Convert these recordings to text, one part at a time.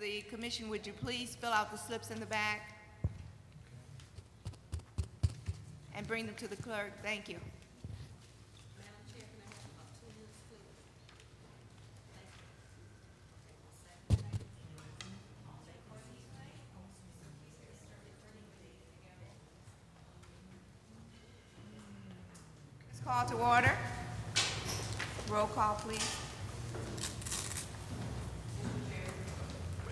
the commission, would you please fill out the slips in the back? And bring them to the clerk, thank you. Call to order. Roll call, please.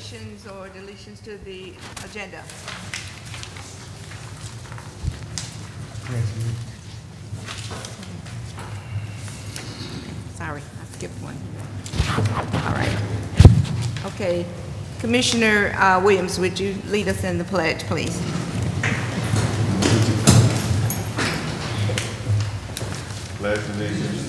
additions or deletions to the agenda? Sorry, I skipped one. All right. Okay. Commissioner uh, Williams, would you lead us in the pledge, please? pledge allegiance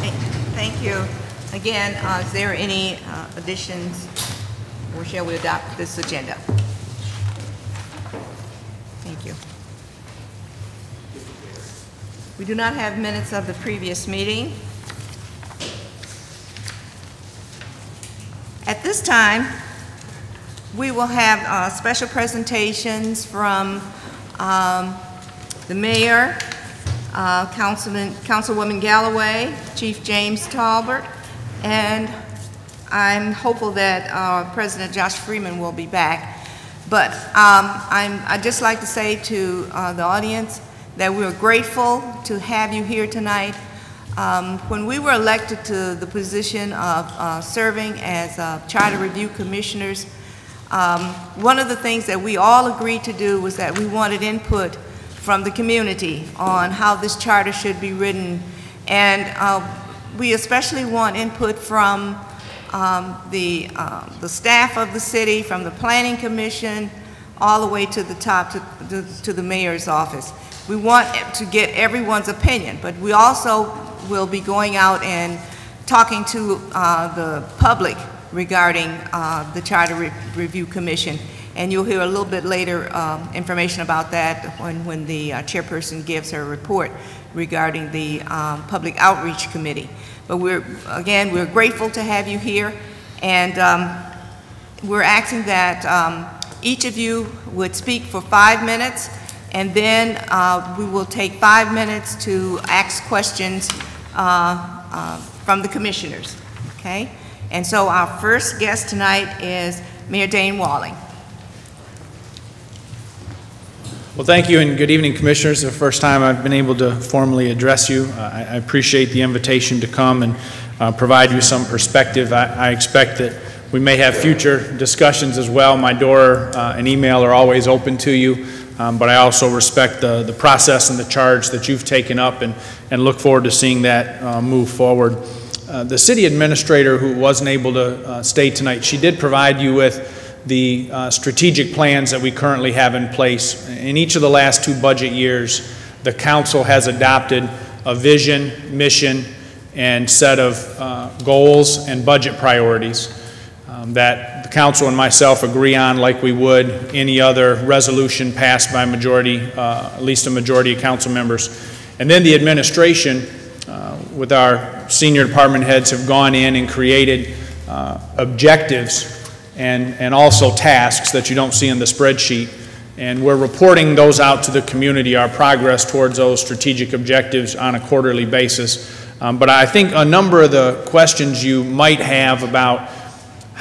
Thank- Thank you. Again, uh, is there any uh, additions, or shall we adopt this agenda? Thank you. We do not have minutes of the previous meeting. At this time, we will have uh, special presentations from um, the mayor, uh, Councilman, Councilwoman Galloway, Chief James Tolbert, and I'm hopeful that uh, President Josh Freeman will be back. But um, I'm, I'd just like to say to uh, the audience that we're grateful to have you here tonight. Um, When we were elected to the position of uh, serving as uh, Charter Review Commissioners, um, one of the things that we all agreed to do was that we wanted input from the community on how this charter should be written. And uh, we especially want input from um, the, uh, the staff of the city, from the planning commission, all the way to the top, to, to- to the mayor's office. We want to get everyone's opinion, but we also will be going out and talking to uh, the public regarding uh, the Charter Re- Review Commission. And you'll hear a little bit later um, information about that when, when the uh, chairperson gives her report regarding the um, Public Outreach Committee. But we're, again, we're grateful to have you here, and um, we're asking that um, each of you would speak for five minutes, and then uh, we will take five minutes to ask questions from the commissioners, okay? And so our first guest tonight is Mayor Dayne Walling. Well, thank you and good evening, Commissioners. The first time I've been able to formally address you. Uh, I I appreciate the invitation to come and uh, provide you some perspective. I I expect that we may have future discussions as well. My door uh, and email are always open to you, um, but I also respect the the process and the charge that you've taken up and and look forward to seeing that uh, move forward. Uh, The city administrator who wasn't able to uh, stay tonight, she did provide you with the uh, strategic plans that we currently have in place. In each of the last two budget years, the council has adopted a vision, mission, and set of uh, goals and budget priorities um, that council and myself agree on like we would any other resolution passed by majority, uh, at least a majority of council members. And then the administration, uh, with our senior department heads, have gone in and created uh, objectives and, and also tasks that you don't see in the spreadsheet. And we're reporting those out to the community, our progress towards those strategic objectives on a quarterly basis. Um, But I think a number of the questions you might have about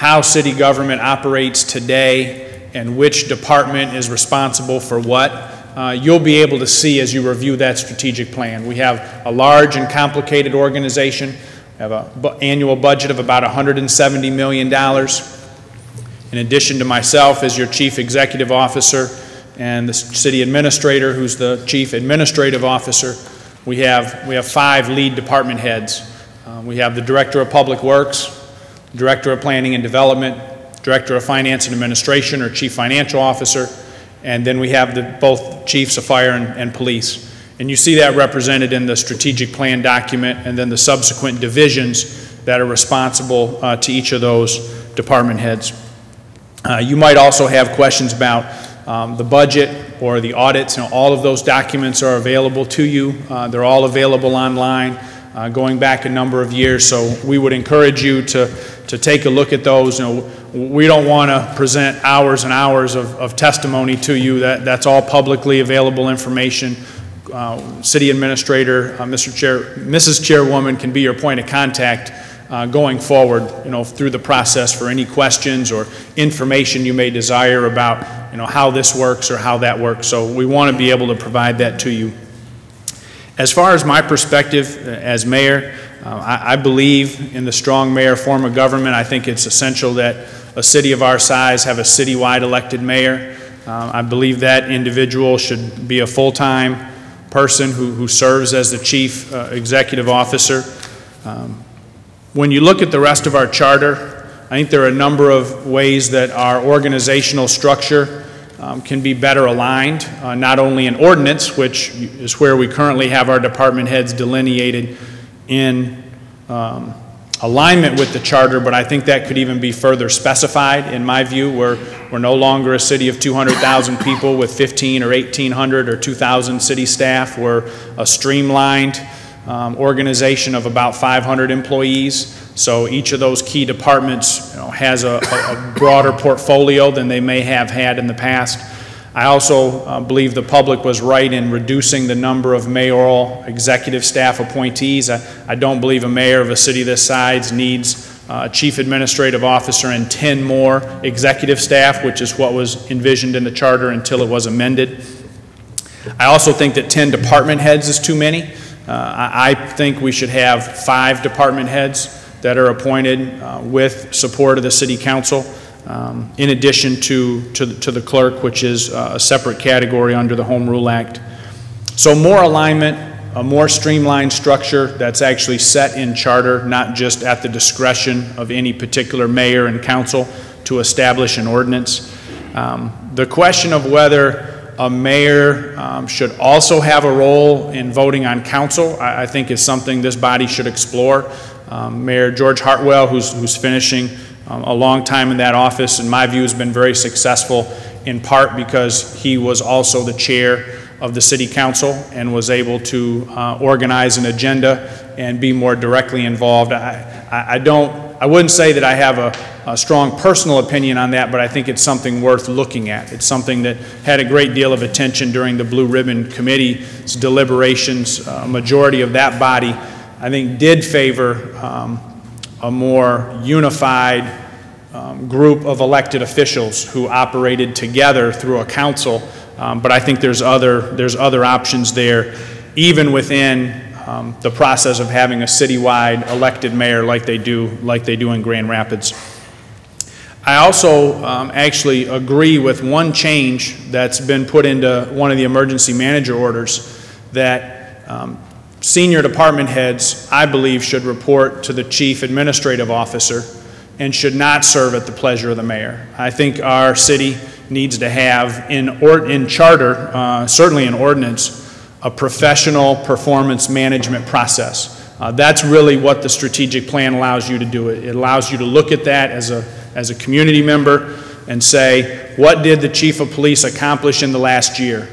how city government operates today and which department is responsible for what, uh, you'll be able to see as you review that strategic plan. We have a large and complicated organization, We have an bu- annual budget of about $170 million. In addition to myself as your Chief Executive Officer and the City Administrator, who's the Chief Administrative Officer, we have, we have five lead department heads. Uh, We have the Director of Public Works, Director of Planning and Development, Director of Finance and Administration, or Chief Financial Officer, and then we have the, both chiefs of fire and, and police. And you see that represented in the strategic plan document, and then the subsequent divisions that are responsible uh, to each of those department heads. Uh, You might also have questions about um, the budget or the audits, and all of those documents are available to you. Uh, They're all available online, uh, going back a number of years, so we would encourage you to, to take a look at those. You know, we don't want to present hours and hours of, of testimony to you. That, that's all publicly available information. Uh, City Administrator, uh, Mr. Chair, Mrs. Chairwoman can be your point of contact uh, going forward, you know, through the process for any questions or information you may desire about, you know, how this works or how that works. So we want to be able to provide that to you. As far as my perspective uh, as mayor, uh, I, I believe in the strong mayor form of government. I think it's essential that a city of our size have a citywide elected mayor. Uh, I believe that individual should be a full-time person who, who serves as the chief uh, executive officer. Um, when you look at the rest of our charter, I think there are a number of ways that our organizational structure um, can be better aligned, uh, not only in ordinance, which is where we currently have our department heads delineated in um, alignment with the charter, but I think that could even be further specified, in my view. We're, we're no longer a city of 200,000 people with 15 or 1,800 or 2,000 city staff. We're a streamlined um, organization of about 500 employees. So each of those key departments you know, has a, a a broader portfolio than they may have had in the past. I also uh, believe the public was right in reducing the number of mayoral executive staff appointees. I, I don't believe a mayor of a city this size needs uh, a chief administrative officer and 10 more executive staff, which is what was envisioned in the charter until it was amended. I also think that 10 department heads is too many. Uh, I I think we should have five department heads that are appointed uh, with support of the city council, um, in addition to, to the- to the clerk, which is uh, a separate category under the Home Rule Act. So more alignment, a more streamlined structure that's actually set in charter, not just at the discretion of any particular mayor and council to establish an ordinance. Um, The question of whether a mayor um, should also have a role in voting on council, I, I think is something this body should explore. Um, Mayor George Heartwell, who's, who's finishing um, a long time in that office, in my view, has been very successful, in part because he was also the chair of the city council and was able to uh, organize an agenda and be more directly involved. I, I don't, I wouldn't say that I have a, a strong personal opinion on that, but I think it's something worth looking at. It's something that had a great deal of attention during the Blue Ribbon Committee's deliberations. A majority of that body, I think, did favor um, a more unified um, group of elected officials who operated together through a council. Um, But I think there's other, there's other options there, even within um, the process of having a citywide elected mayor like they do, like they do in Grand Rapids. I also um, actually agree with one change that's been put into one of the emergency manager orders, that um, senior department heads, I believe, should report to the chief administrative officer and should not serve at the pleasure of the mayor. I think our city needs to have in, or, in charter, uh, certainly in ordinance, a professional performance management process. Uh, That's really what the strategic plan allows you to do. It it allows you to look at that as a, as a community member and say, what did the chief of police accomplish in the last year?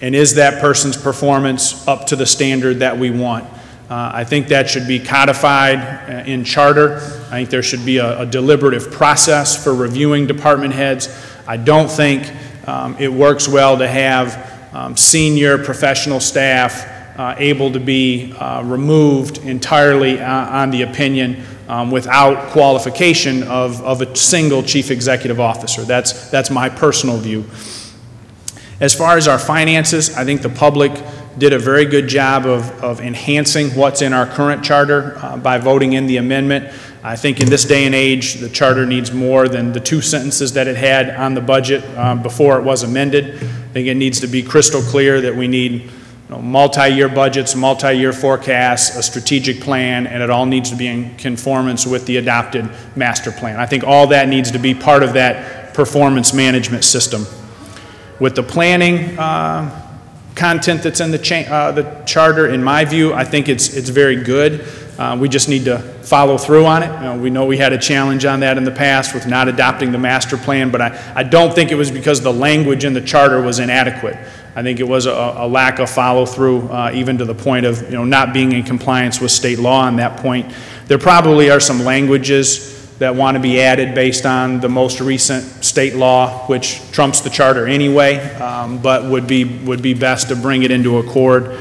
And is that person's performance up to the standard that we want? Uh, I think that should be codified uh, in charter. I think there should be a a deliberative process for reviewing department heads. I don't think um, it works well to have um, senior professional staff uh, able to be uh, removed entirely uh, on the opinion um, without qualification of, of a single chief executive officer. That's, that's my personal view. As far as our finances, I think the public did a very good job of, of enhancing what's in our current charter uh, by voting in the amendment. I think in this day and age, the charter needs more than the two sentences that it had on the budget um, before it was amended. I think it needs to be crystal clear that we need you know, multi-year budgets, multi-year forecasts, a strategic plan, and it all needs to be in conformance with the adopted master plan. I think all that needs to be part of that performance management system. With the planning uh, content that's in the cha- uh, the charter, in my view, I think it's, it's very good. Uh, We just need to follow through on it. You know, We know we had a challenge on that in the past with not adopting the master plan, but I, I don't think it was because the language in the charter was inadequate. I think it was a, a lack of follow-through, uh, even to the point of, you know, not being in compliance with state law on that point. There probably are some languages that want to be added based on the most recent state law, which trumps the charter anyway, um, but would be, would be best to bring it into accord.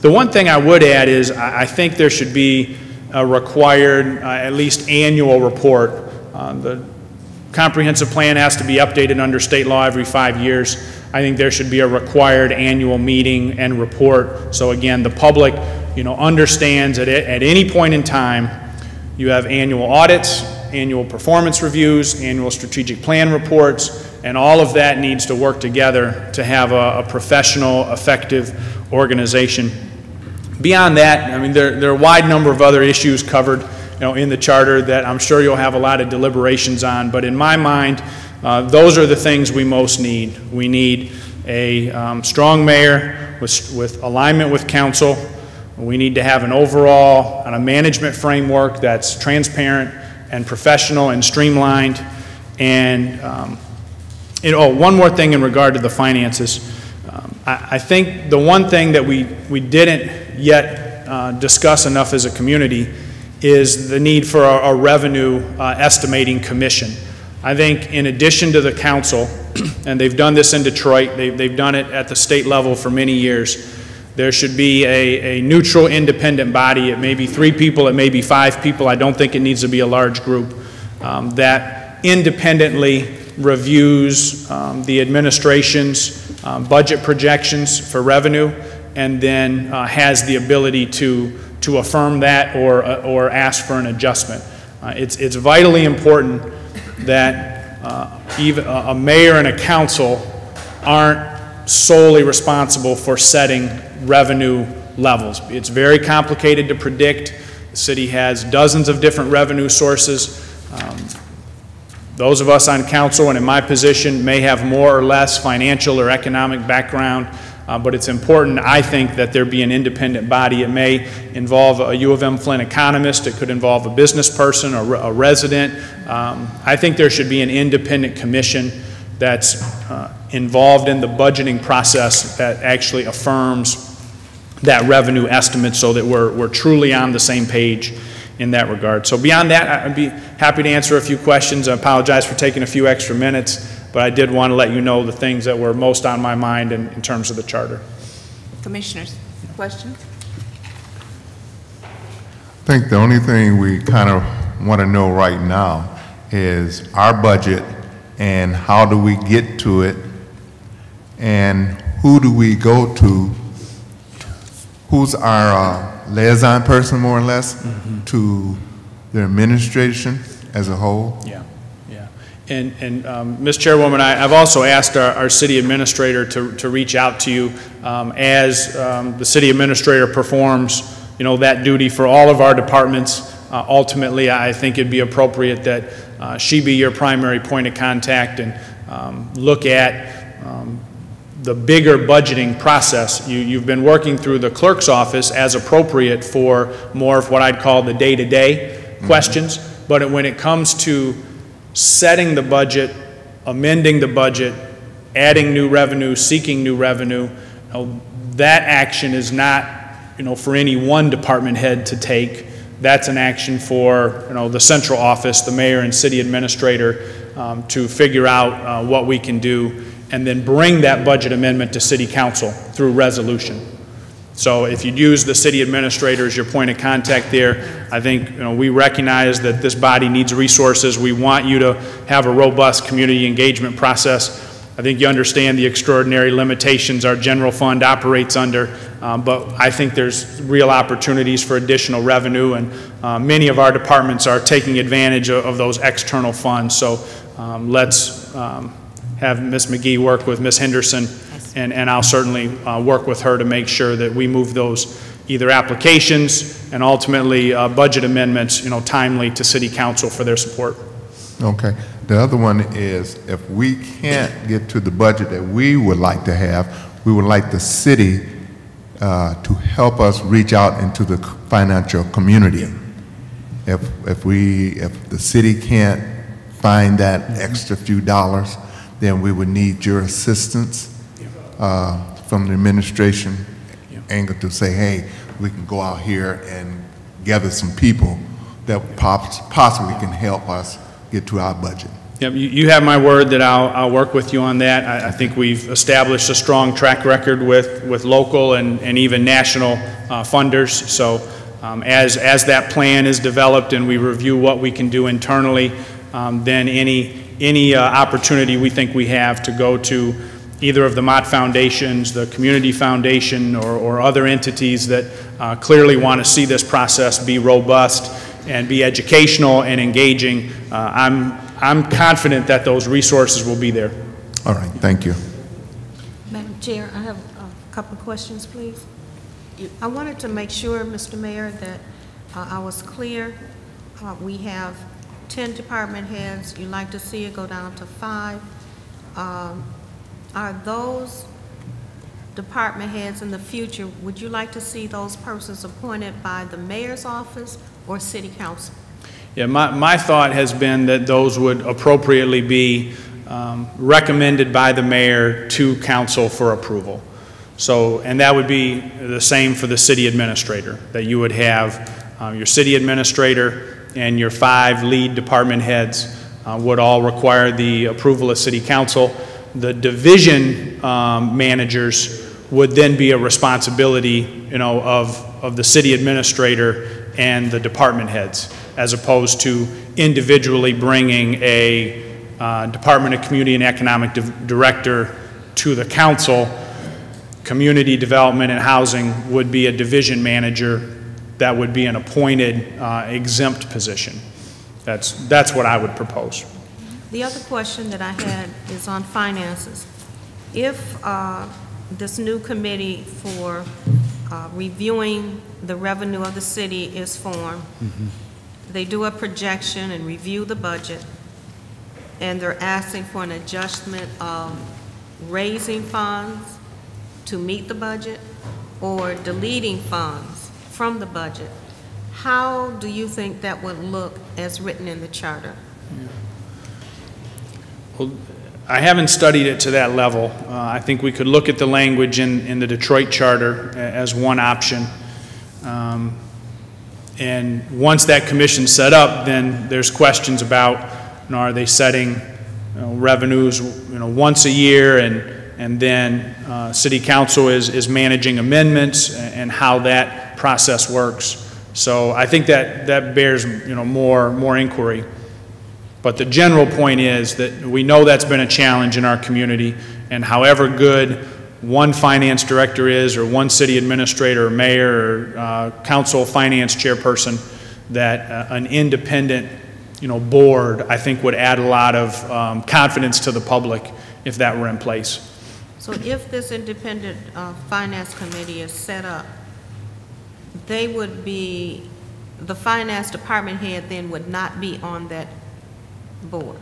The one thing I would add is, I I think there should be a required, uh, at least annual report. Uh, The comprehensive plan has to be updated under state law every five years. I think there should be a required annual meeting and report. So again, the public, you know, understands that at, at any point in time, you have annual audits, annual performance reviews, annual strategic plan reports, and all of that needs to work together to have a, a professional, effective organization. Beyond that, I mean, there, there are a wide number of other issues covered, you know, in the charter that I'm sure you'll have a lot of deliberations on, but in my mind, uh, those are the things we most need. We need a um, strong mayor with, with alignment with council. We need to have an overall, and a management framework that's transparent and professional and streamlined. And, um, oh, one more thing in regard to the finances. Um, I, I think the one thing that we, we didn't yet uh, discuss enough as a community is the need for a, a revenue uh, estimating commission. I think in addition to the council, and they've done this in Detroit, they've, they've done it at the state level for many years, there should be a, a neutral, independent body. It may be three people, it may be five people. I don't think it needs to be a large group um, that independently reviews um, the administration's um, budget projections for revenue and then uh, has the ability to, to affirm that or, uh, or ask for an adjustment. Uh, it's, it's vitally important that uh, even a a mayor and a council aren't solely responsible for setting revenue levels. It's very complicated to predict. The city has dozens of different revenue sources. Um, Those of us on council and in my position may have more or less financial or economic background, uh, but it's important, I think, that there be an independent body. It may involve a U of M Flint economist, it could involve a business person, or a resident. Um, I think there should be an independent commission that's uh, involved in the budgeting process that actually affirms that revenue estimate so that we're, we're truly on the same page in that regard. So beyond that, I'd be happy to answer a few questions. I apologize for taking a few extra minutes, but I did want to let you know the things that were most on my mind in, in terms of the charter. Commissioners, questions? I think the only thing we kind of want to know right now is our budget and how do we get to it? And who do we go to? Who's our uh, liaison person, more or less, to the administration as a whole? Yeah, yeah. And, and, um, Ms. Chairwoman, I, I've also asked our, our city administrator to, to reach out to you, um, as, um, the city administrator performs, you know, that duty for all of our departments. Uh, ultimately, I think it'd be appropriate that, uh, she be your primary point of contact and, um, look at, um, the bigger budgeting process. You, you've been working through the clerk's office as appropriate for more of what I'd call the day-to-day questions. But when it comes to setting the budget, amending the budget, adding new revenue, seeking new revenue, you know, that action is not, you know, for any one department head to take. That's an action for, you know, the central office, the mayor and city administrator, um, to figure out uh, what we can do, and then bring that budget amendment to city council through resolution. So if you'd use the city administrator as your point of contact there, I think, you know, we recognize that this body needs resources. We want you to have a robust community engagement process. I I think you understand the extraordinary limitations our general fund operates under, um, but I think there's real opportunities for additional revenue, and uh, many of our departments are taking advantage of of those external funds. So um, let's um, have Ms. McGee work with Ms. Henderson, and and I'll certainly uh, work with her to make sure that we move those either applications and ultimately uh, budget amendments, you know, timely to city council for their support. Okay. The other one is, if we can't get to the budget that we would like to have, we would like the city uh, to help us reach out into the financial community. If, if we, if the city can't find that extra few dollars, then we would need your assistance uh, from the administration angle to say, hey, we can go out here and gather some people that possibly can help us get to our budget. Yep, you, have my word that I'll, I'll work with you on that. I, I think we've established a strong track record with, with local and, and even national uh, funders. So um, as, as that plan is developed and we review what we can do internally, um, then any, any uh, opportunity we think we have to go to either of the Mott Foundations, the Community Foundation, or, or other entities that uh, clearly want to see this process be robust and be educational and engaging, uh, I'm, I'm confident that those resources will be there. All right, thank you. Madam Chair, I have a couple of questions, please. I wanted to make sure, Mr. Mayor, that uh, I was clear. Uh, We have 10 department heads. You'd like to see it go down to five. Um, Are those department heads in the future, would you like to see those persons appointed by the mayor's office or city council? Yeah, my, my thought has been that those would appropriately be um, recommended by the mayor to council for approval. So, and that would be the same for the city administrator, that you would have um, your city administrator and your five lead department heads uh, would all require the approval of city council. The division um, managers would then be a responsibility, you know, of, of the city administrator and the department heads, as opposed to individually bringing a uh, Department of Community and Economic Di- Director to the council. Community Development and Housing would be a division manager that would be an appointed uh, exempt position. That's, that's what I would propose. The other question that I had is on finances. If uh, this new committee for uh, reviewing the revenue of the city is formed, they do a projection and review the budget, and they're asking for an adjustment of raising funds to meet the budget or deleting funds from the budget, how do you think that would look as written in the charter? I haven't studied it to that level. Uh, I think we could look at the language in, in the Detroit Charter as one option. Um, And once that commission's set up, then there's questions about, you know, are they setting you know, revenues, you know, once a year? And, and then uh, city council is, is managing amendments and how that process works. So I think that, that bears, you know, more, more inquiry. But the general point is that we know that's been a challenge in our community, and however good one finance director is, or one city administrator, or mayor, or uh, council finance chairperson, that uh, an independent, you know, board, I think would add a lot of um, confidence to the public if that were in place. So if this independent uh, finance committee is set up, they would be, the finance department head then would not be on that board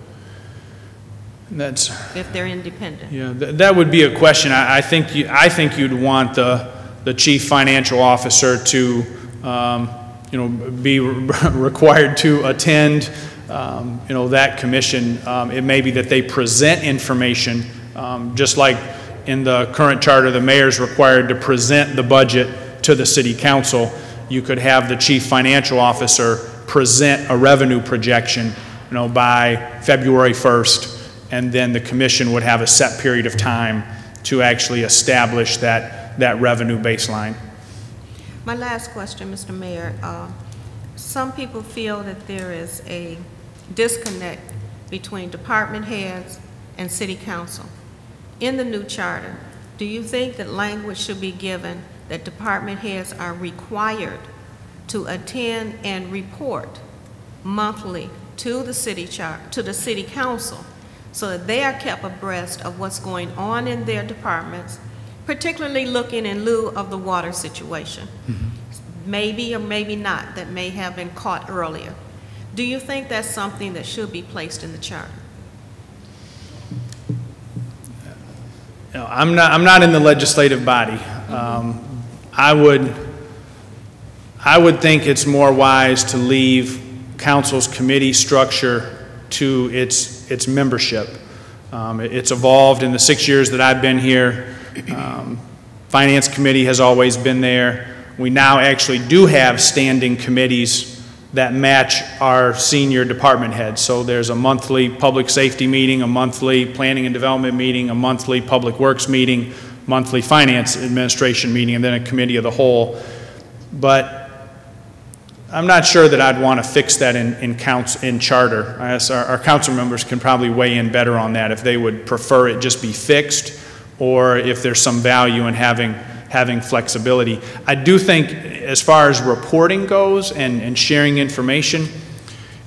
That's, if they're independent? Yeah, th- that would be a question. I I think, you- I think you'd want the, the chief financial officer to, um, you know, be required to attend, um, you know, that commission. Um, It may be that they present information, um, just like in the current charter, the mayor's required to present the budget to the city council. You could have the chief financial officer present a revenue projection, you know, by February 1st, and then the commission would have a set period of time to actually establish that, that revenue baseline. My last question, Mr. Mayor. Uh, Some people feel that there is a disconnect between department heads and city council. in the new charter, do you think that language should be given that department heads are required to attend and report monthly to the city char, to the city council, so that they are kept abreast of what's going on in their departments, particularly looking in lieu of the water situation? Maybe or maybe not, that may have been caught earlier. Do you think that's something that should be placed in the charter? Know, I'm not, I'm not in the legislative body. Um, I would, I would think it's more wise to leave council's committee structure to its, its membership. Um, it- It's evolved in the six years that I've been here. Um, Finance Committee has always been there. We now actually do have standing committees that match our senior department heads. So there's a monthly public safety meeting, a monthly planning and development meeting, a monthly public works meeting, monthly finance administration meeting, and then a committee of the whole. But I'm not sure that I'd want to fix that in, in counts, in charter. Our, our council members can probably weigh in better on that, if they would prefer it just be fixed, or if there's some value in having, having flexibility. I do think, as far as reporting goes and, and sharing information,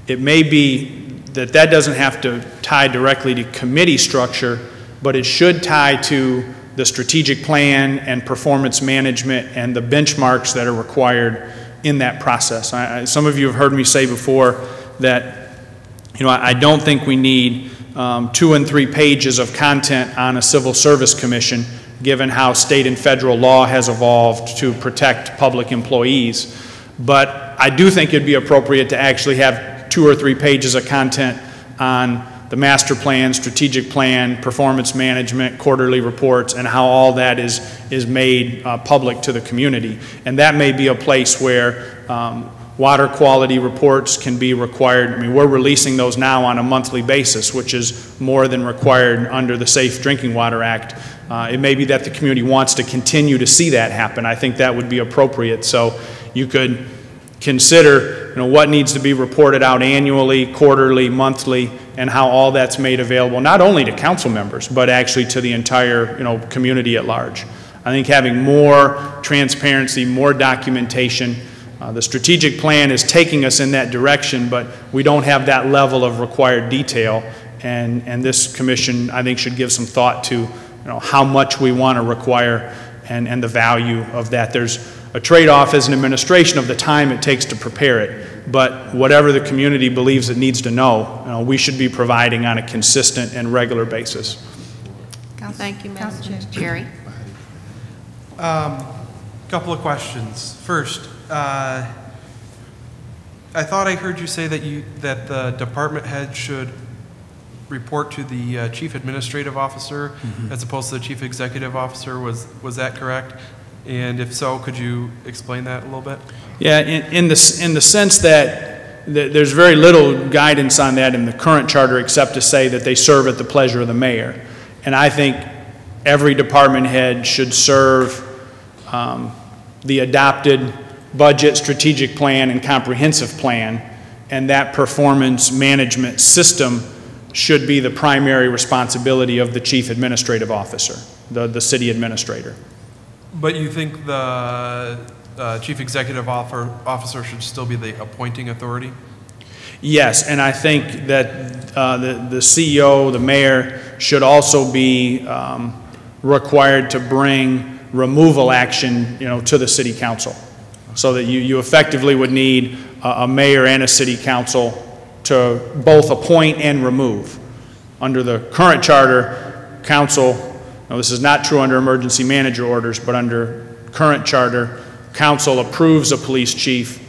it may be that that doesn't have to tie directly to committee structure, but it should tie to the strategic plan and performance management and the benchmarks that are required in that process. I, I, some of you have heard me say before that, you know, I, I don't think we need um, two and three pages of content on a civil service commission, given how state and federal law has evolved to protect public employees. But I do think it'd be appropriate to actually have two or three pages of content on the master plan, strategic plan, performance management, quarterly reports, and how all that is, is made uh, public to the community. And that may be a place where um, water quality reports can be required. I mean, we're releasing those now on a monthly basis, which is more than required under the Safe Drinking Water Act. Uh, it may be that the community wants to continue to see that happen. I think that would be appropriate. So you could consider, you know, what needs to be reported out annually, quarterly, monthly, and how all that's made available, not only to council members, but actually to the entire, you know, community at large. I think having more transparency, more documentation, uh, the strategic plan is taking us in that direction, but we don't have that level of required detail. And, and this commission, I think, should give some thought to, you know, how much we want to require and, and the value of that. There's a trade-off as an administration of the time it takes to prepare it. But whatever the community believes it needs to know, you know, we should be providing on a consistent and regular basis. Thank you, Madam Chair. Jerry? Um, Couple of questions. First, uh, I thought I heard you say that you, that the department head should report to the uh, chief administrative officer as opposed to the chief executive officer. Was, was that correct? And if so, could you explain that a little bit? Yeah, in, in the, in the sense that th- there's very little guidance on that in the current charter except to say that they serve at the pleasure of the mayor. And I think every department head should serve um, the adopted budget, strategic plan, and comprehensive plan, and that performance management system should be the primary responsibility of the chief administrative officer, the, the city administrator. But you think the uh, chief executive officer should still be the appointing authority? Yes, and I think that uh, the the CEO, the mayor, should also be um, required to bring removal action, you know, to the city council. So that you you effectively would need a a mayor and a city council to both appoint and remove. Under the current charter, council, now this is not true under emergency manager orders, but under current charter, council approves a police chief,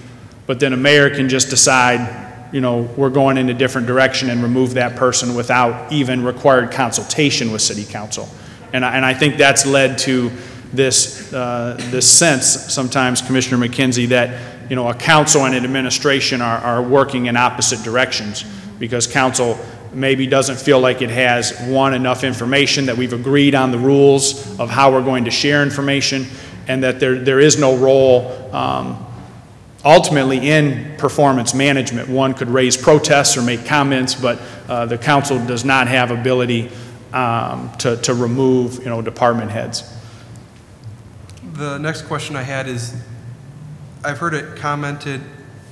but then a mayor can just decide, you know, we're going in a different direction and remove that person without even required consultation with city council. And I, and I think that's led to this, uh, this sense sometimes, Commissioner McKenzie, that, you know, a council and an administration are, are working in opposite directions because council maybe doesn't feel like it has, one, enough information, that we've agreed on the rules of how we're going to share information, and that there, there is no role, um, ultimately in performance management. One could raise protests or make comments, but uh, the council does not have ability um, to, to remove, you know, department heads. The next question I had is, I've heard it commented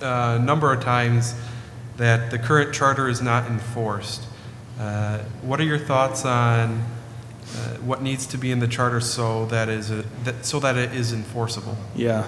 uh, a number of times that the current charter is not enforced. Uh, What are your thoughts on uh, what needs to be in the charter so that is, a- that- so that it is enforceable? Yeah.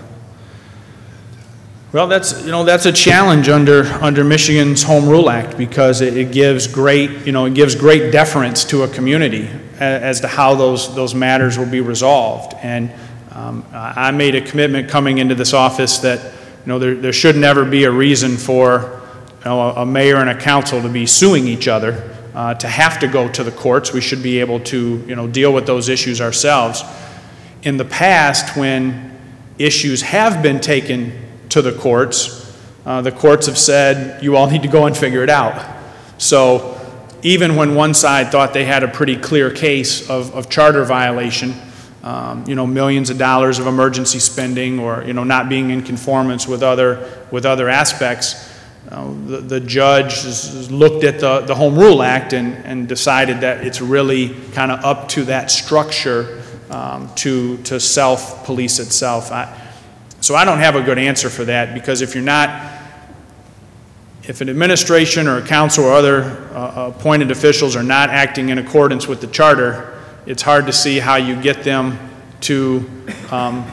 Well, that's, you know, that's a challenge under, under Michigan's Home Rule Act because it, it gives great, you know, it gives great deference to a community as to how those, those matters will be resolved. And um, I made a commitment coming into this office that, you know, there, there should never be a reason for, know, a mayor and a council to be suing each other, uh, to have to go to the courts. We should be able to, you know, deal with those issues ourselves in the past, when issues have been taken to the courts, uh, the courts have said, you all need to go and figure it out. So even when one side thought they had a pretty clear case of, of charter violation, um, you know, millions of dollars of emergency spending or, you know, not being in conformance with other, with other aspects, uh, the, the judge looked at the, the Home Rule Act and, and decided that it's really kind of up to that structure um, to, to self-police itself. I, so I don't have a good answer for that, because if you're not, if an administration or a council or other uh, appointed officials are not acting in accordance with the charter, it's hard to see how you get them to um,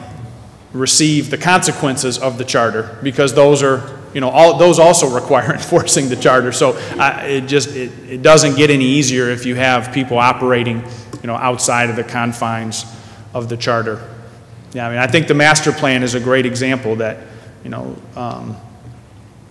receive the consequences of the charter, because those are, you know, all, those also require enforcing the charter. So it just, it, it doesn't get any easier if you have people operating, you know, outside of the confines of the charter. Yeah, I mean, I think the master plan is a great example that, you know, um,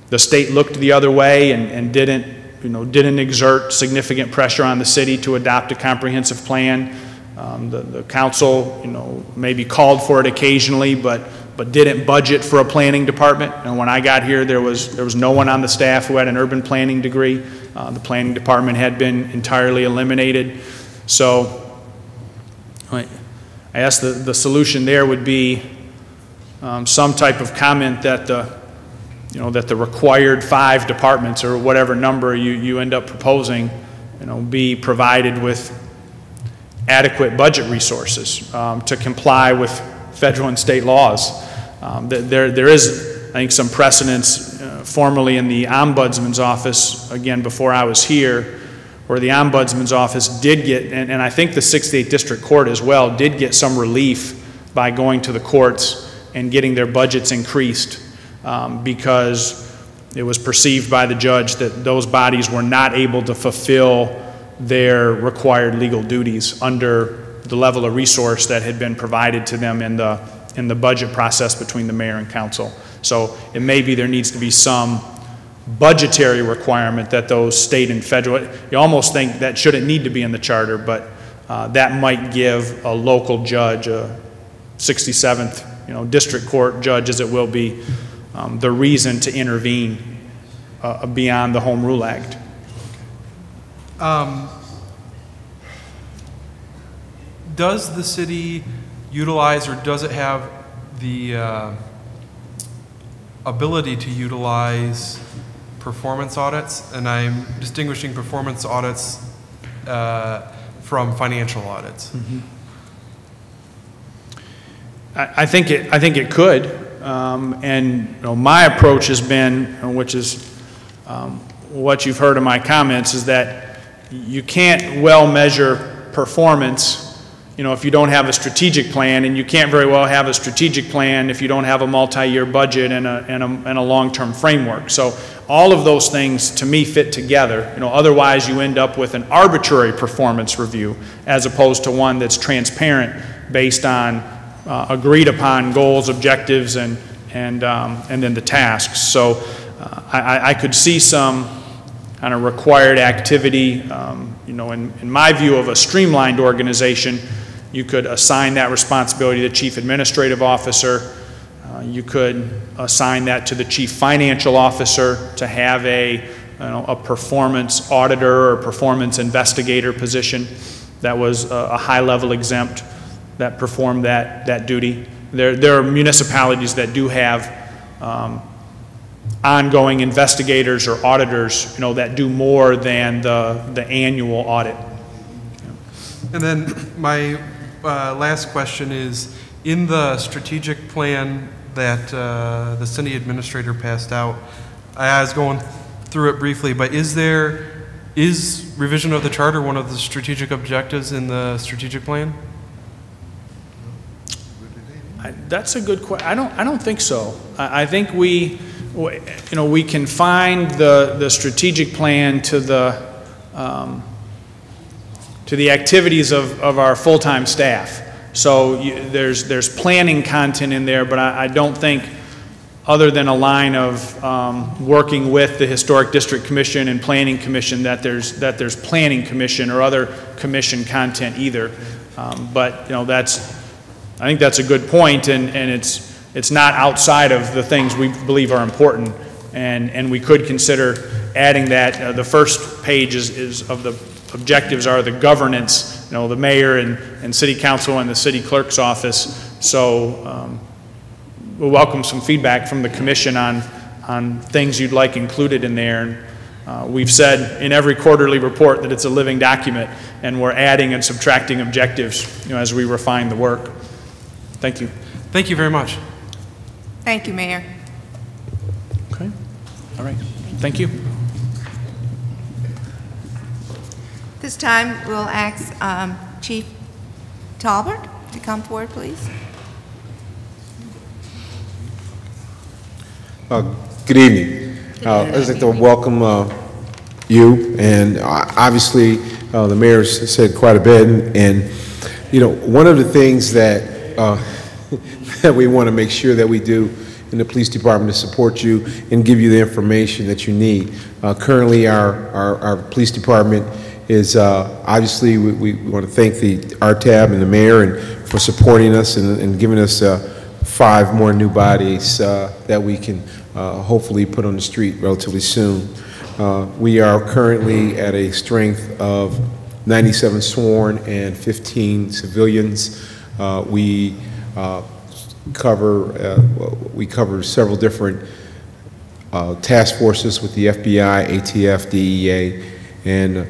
the state looked the other way and, and didn't, you know, didn't exert significant pressure on the city to adopt a comprehensive plan. Um, the, the council, you know, maybe called for it occasionally, but, but didn't budget for a planning department. And when I got here, there was, there was no one on the staff who had an urban planning degree. Uh, the planning department had been entirely eliminated. So, I guess the, the solution there would be um, some type of comment that the, you know, that the required five departments or whatever number you, you end up proposing, you know, be provided with adequate budget resources um, to comply with federal and state laws. Um, There, there is, I think, some precedence uh, formerly in the ombudsman's office, again, before I was here, where the ombudsman's office did get, and, and I think the 68th District Court as well, did get some relief by going to the courts and getting their budgets increased um, because it was perceived by the judge that those bodies were not able to fulfill their required legal duties under the level of resource that had been provided to them in the, in the budget process between the mayor and council. So it may be there needs to be some budgetary requirement that those state and federal, you almost think that shouldn't need to be in the charter, but uh, that might give a local judge, a 67th, you know, district court judge as it will be, um, the reason to intervene uh, beyond the Home Rule Act. Um, Does the city utilize, or does it have the uh, ability to utilize performance audits? And I'm distinguishing performance audits uh, from financial audits. I I think it, I think it could, um, and, you know, my approach has been, which is um, what you've heard in my comments, is that you can't well measure performance, you know, if you don't have a strategic plan, and you can't very well have a strategic plan if you don't have a multi-year budget and a, and a, and a long-term framework. So all of those things, to me, fit together. You know, otherwise you end up with an arbitrary performance review as opposed to one that's transparent based on uh, agreed upon goals, objectives, and, and, um, and then the tasks. So uh, I, I- I could see some kind of required activity. Um, You know, in, in my view of a streamlined organization, you could assign that responsibility to the chief administrative officer. Uh, You could assign that to the chief financial officer to have a, you know, a performance auditor or performance investigator position that was a, a high-level exempt that performed that, that duty. There, there are municipalities that do have um, ongoing investigators or auditors, you know, that do more than the, the annual audit. And then my uh, last question is, in the strategic plan that uh, the city administrator passed out, I was going through it briefly, but is there, is revision of the charter one of the strategic objectives in the strategic plan? I- That's a good question. I don't, I don't think so. I, I think we, you know, we can find the, the strategic plan to the, um, to the activities of, of our full-time staff. So you, there's, there's planning content in there, but I, I don't think, other than a line of um, working with the Historic District Commission and Planning Commission, that there's, that there's Planning Commission or other commission content either. Um, But, you know, that's, I think that's a good point, and, and it's, it's not outside of the things we believe are important. And, and we could consider adding that, uh, the first page is, is of the objectives are the governance, you know, the mayor and, and city council and the city clerk's office. So, um, we'll welcome some feedback from the commission on, on things you'd like included in there. And, uh, We've said in every quarterly report that it's a living document, and we're adding and subtracting objectives, you know, as we refine the work. Thank you. Thank you very much. Thank you, Mayor. Okay, all right, thank you. This time, we'll ask um, Chief Tolbert to come forward, please. Uh, Good evening. Uh, I'd like to welcome uh, you, and uh, obviously, uh, the mayor's said quite a bit, and- and, you know, one of the things that, uh, that we want to make sure that we do in the police department to support you and give you the information that you need. Uh, Currently, our, our, our police department is, uh, obviously, we, we want to thank the RTAB and the mayor and for supporting us and, and giving us uh, five more new bodies uh, that we can uh, hopefully put on the street relatively soon. Uh, We are currently at a strength of 97 sworn and 15 civilians. We cover, uh, we cover several different uh, task forces with the FBI, ATF, DEA, and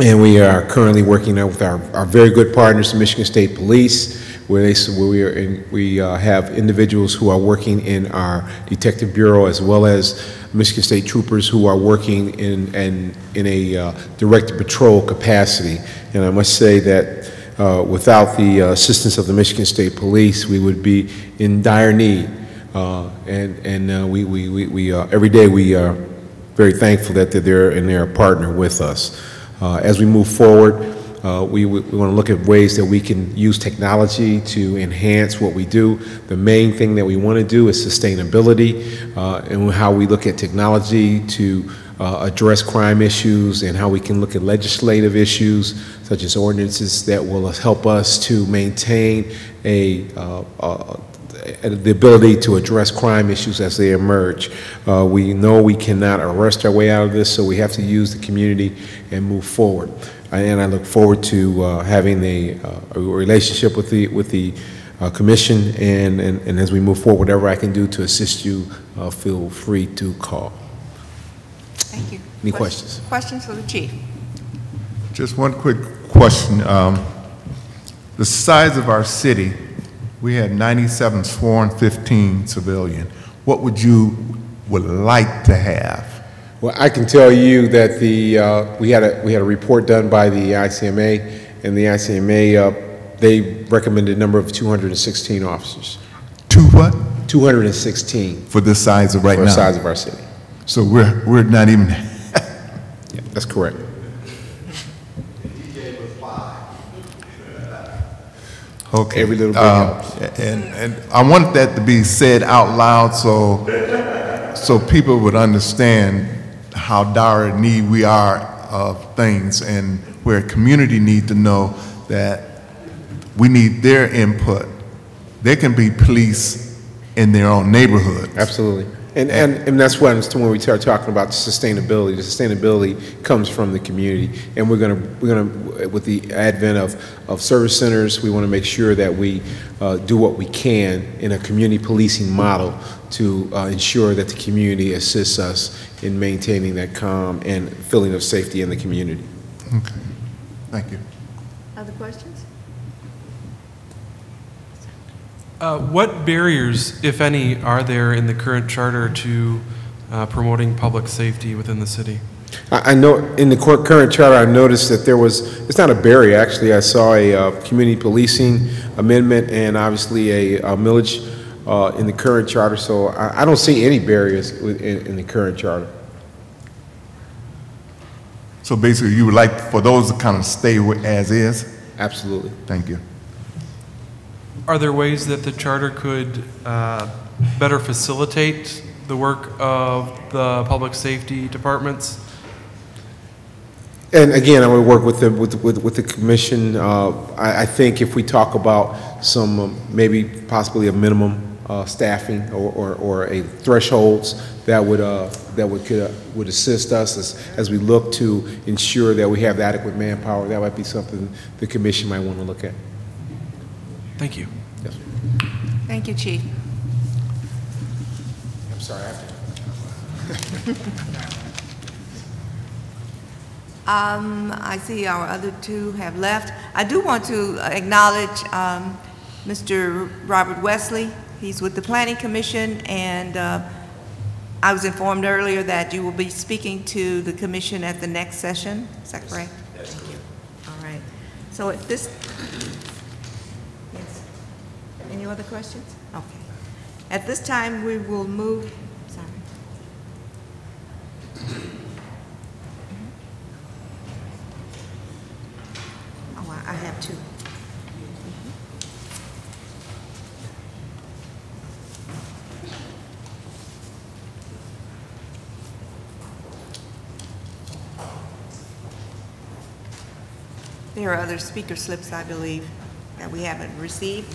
and we are currently working out with our, our very good partners, the Michigan State Police, where they, where we are, in, we uh, have individuals who are working in our Detective Bureau as well as Michigan State troopers who are working in, in, in a uh, direct patrol capacity. And I must say that uh, without the uh, assistance of the Michigan State Police, we would be in dire need. Uh, and and uh, we, we, we, we every day we are very thankful that they're there and they're a partner with us. As we move forward, we, we want to look at ways that we can use technology to enhance what we do. The main thing that we want to do is sustainability and how we look at technology to uh, address crime issues and how we can look at legislative issues such as ordinances that will help us to maintain a, uh, uh, the ability to address crime issues as they emerge. Uh, We know we cannot arrest our way out of this, so we have to use the community and move forward. And I look forward to uh, having a uh, a relationship with the, with the uh, commission, and, and and as we move forward, whatever I can do to assist you, uh, feel free to call. Thank you. Any Quest- questions? Questions for the chief? Just one quick question. Um, The size of our city, we had 97 sworn, 15 civilian. What would you, would like to have? Well, I can tell you that the, uh, we had a, we had a report done by the ICMA, and the ICMA, uh, they recommended a number of 216 officers. Two what? 216 For this size of right for the size of our city. So we're, we're not even, Yeah, That's correct. okay. Every little bit Um, helps. And, and I want that to be said out loud so, so people would understand how dire a need we are of things and where community need to know that we need their input. They can be police in their own neighborhood. Absolutely. And, and, and that's when, to when we start talking about sustainability. The sustainability comes from the community. And we're going to, we're going to, with the advent of, of service centers, we want to make sure that we uh, do what we can in a community policing model to uh, ensure that the community assists us in maintaining that calm and feeling of safety in the community. Okay, thank you. Other questions? Uh, What barriers, if any, are there in the current charter to uh, promoting public safety within the city? I I know, in the current charter, I noticed that there was, it's not a barrier, actually. I saw a uh, community policing amendment and obviously a uh, millage uh, in the current charter, so I I don't see any barriers in in the current charter. So basically, you would like for those to kind of stay wi- as is? Absolutely. Thank you. Are there ways that the charter could uh, better facilitate the work of the public safety departments? And again, I would work with the, with, with with the commission. Uh, I, I think if we talk about some, um, maybe possibly a minimum uh, staffing or, or, or a thresholds that would, uh, that would, could, uh, would assist us as, as we look to ensure that we have adequate manpower, that might be something the commission might want to look at. Thank you. Yes. Thank you, Chief. I'm sorry, I have to. Um, I see our other two have left. I do want to acknowledge um, Mr. Robert Wesley. He's with the Planning Commission, and uh, I was informed earlier that you will be speaking to the commission at the next session. Is that correct? Thank you. All right. So at this, yes. Any other questions? Okay. At this time, we will move, sorry. Oh, I I have two. There are other speaker slips, I believe, that we haven't received.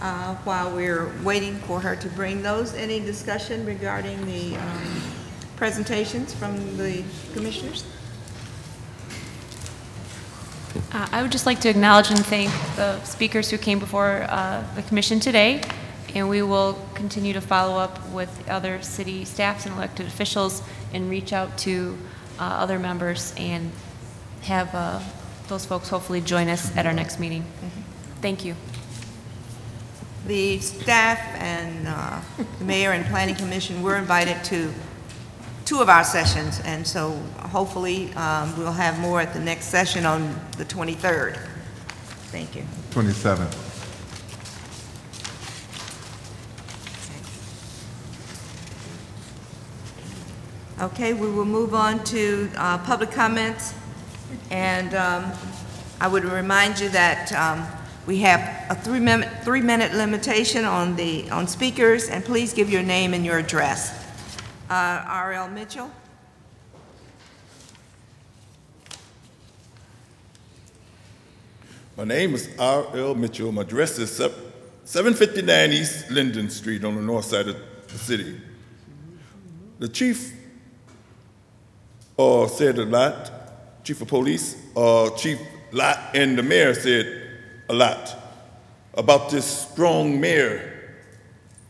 Uh, While we're waiting for her to bring those, any discussion regarding the um, presentations from the commissioners? Uh, I would just like to acknowledge and thank the speakers who came before uh, the commission today, and we will continue to follow up with other city staffs and elected officials and reach out to uh, other members and have uh, those folks hopefully join us at our next meeting. Thank you. The staff and uh, the mayor and planning commission were invited to two of our sessions, and so hopefully um, we'll have more at the next session on the 23rd. Thank you. 27. Okay, we will move on to uh, public comments, and um, I would remind you that um, we have a three-minute, three-minute limitation on the, on speakers, and please give your name and your address. Uh, R.L. Mitchell? My name is R.L. Mitchell. My address is 759 East Linden Street on the north side of the city. The chief uh, said a lot, chief of police, uh, chief Lot, and the mayor said a lot about this strong mayor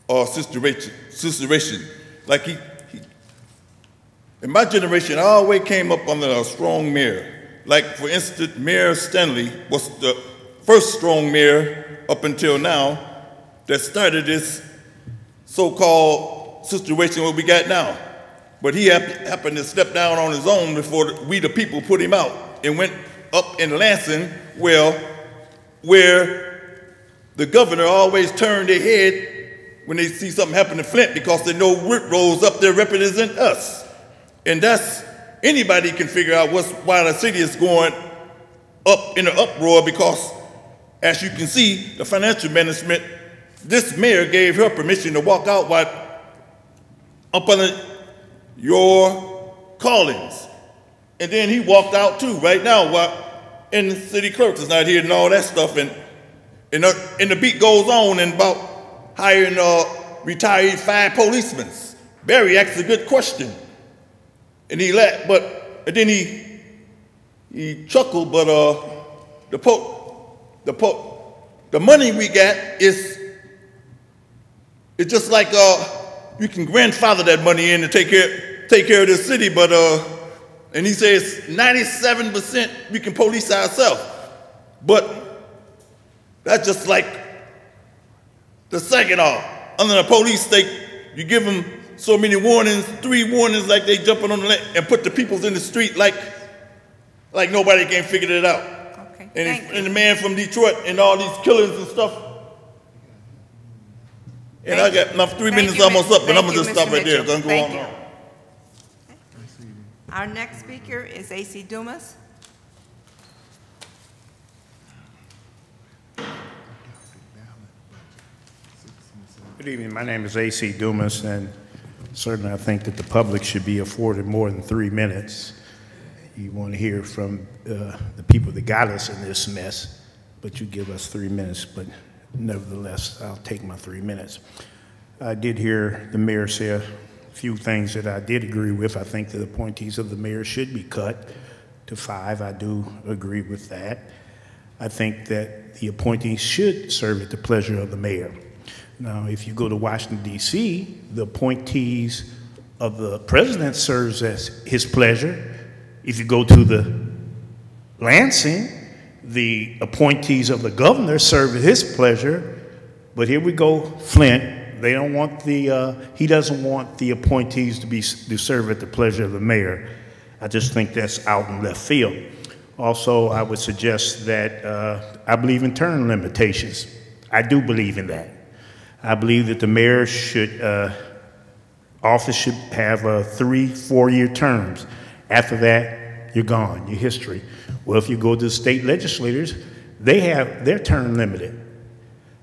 uh, situation. situation. Like he, he, in my generation, I always came up under a strong mayor. Like, for instance, Mayor Stanley was the first strong mayor up until now that started this so-called situation what we got now. But he happened to step down on his own before we, the people, put him out and went up in Lansing, well, where the governor always turned their head when they see something happen in Flint because they know Rick Rose up there represent us. And that's, anybody can figure out what's, why the city is going up in an uproar because, as you can see, the financial management, this mayor gave her permission to walk out while up under your callings. And then he walked out too, right now, while, and the city clerk is not here and all that stuff. And, and, the, and the beat goes on and about hiring uh, retired five policemen. Barry asked a good question. And he laughed, but and then he he chuckled, but uh the po the po the money we got is it's just like uh you can grandfather that money in to take care take care of the city, but uh and he says 97% we can police ourselves. But that's just like the second off. Under the police state, you give them so many warnings, three warnings like they jumping on the land and put the peoples in the street like like nobody can figure it out. Okay, And, thank you. and the man from Detroit and all these killings and stuff. And Thank I got my three Thank minutes you, almost up, but I'm gonna just stop Mr. right there. Don't go Thank on. you. Our next speaker is AC Dumas. Good evening. My name is A.C. Dumas, and certainly I think that the public should be afforded more than three minutes. You want to hear from uh, the people that got us in this mess, but you give us three minutes. But nevertheless, I'll take my three minutes. I did hear the mayor say few things that I did agree with. I think the appointees of the mayor should be cut to five. I do agree with that. I think that the appointees should serve at the pleasure of the mayor. Now, if you go to Washington D.C., the appointees of the president serves as his pleasure. If you go to the Lansing, the appointees of the governor serve at his pleasure. But here we go, Flint. They don't want the, uh, he doesn't want the appointees to be, to serve at the pleasure of the mayor. I just think that's out in left field. Also, I would suggest that, uh, I believe in term limitations. I do believe in that. I believe that the mayor should, uh, office should have uh, three, four-year terms. After that, you're gone, you're history. Well, if you go to the state legislators, they have their term limited.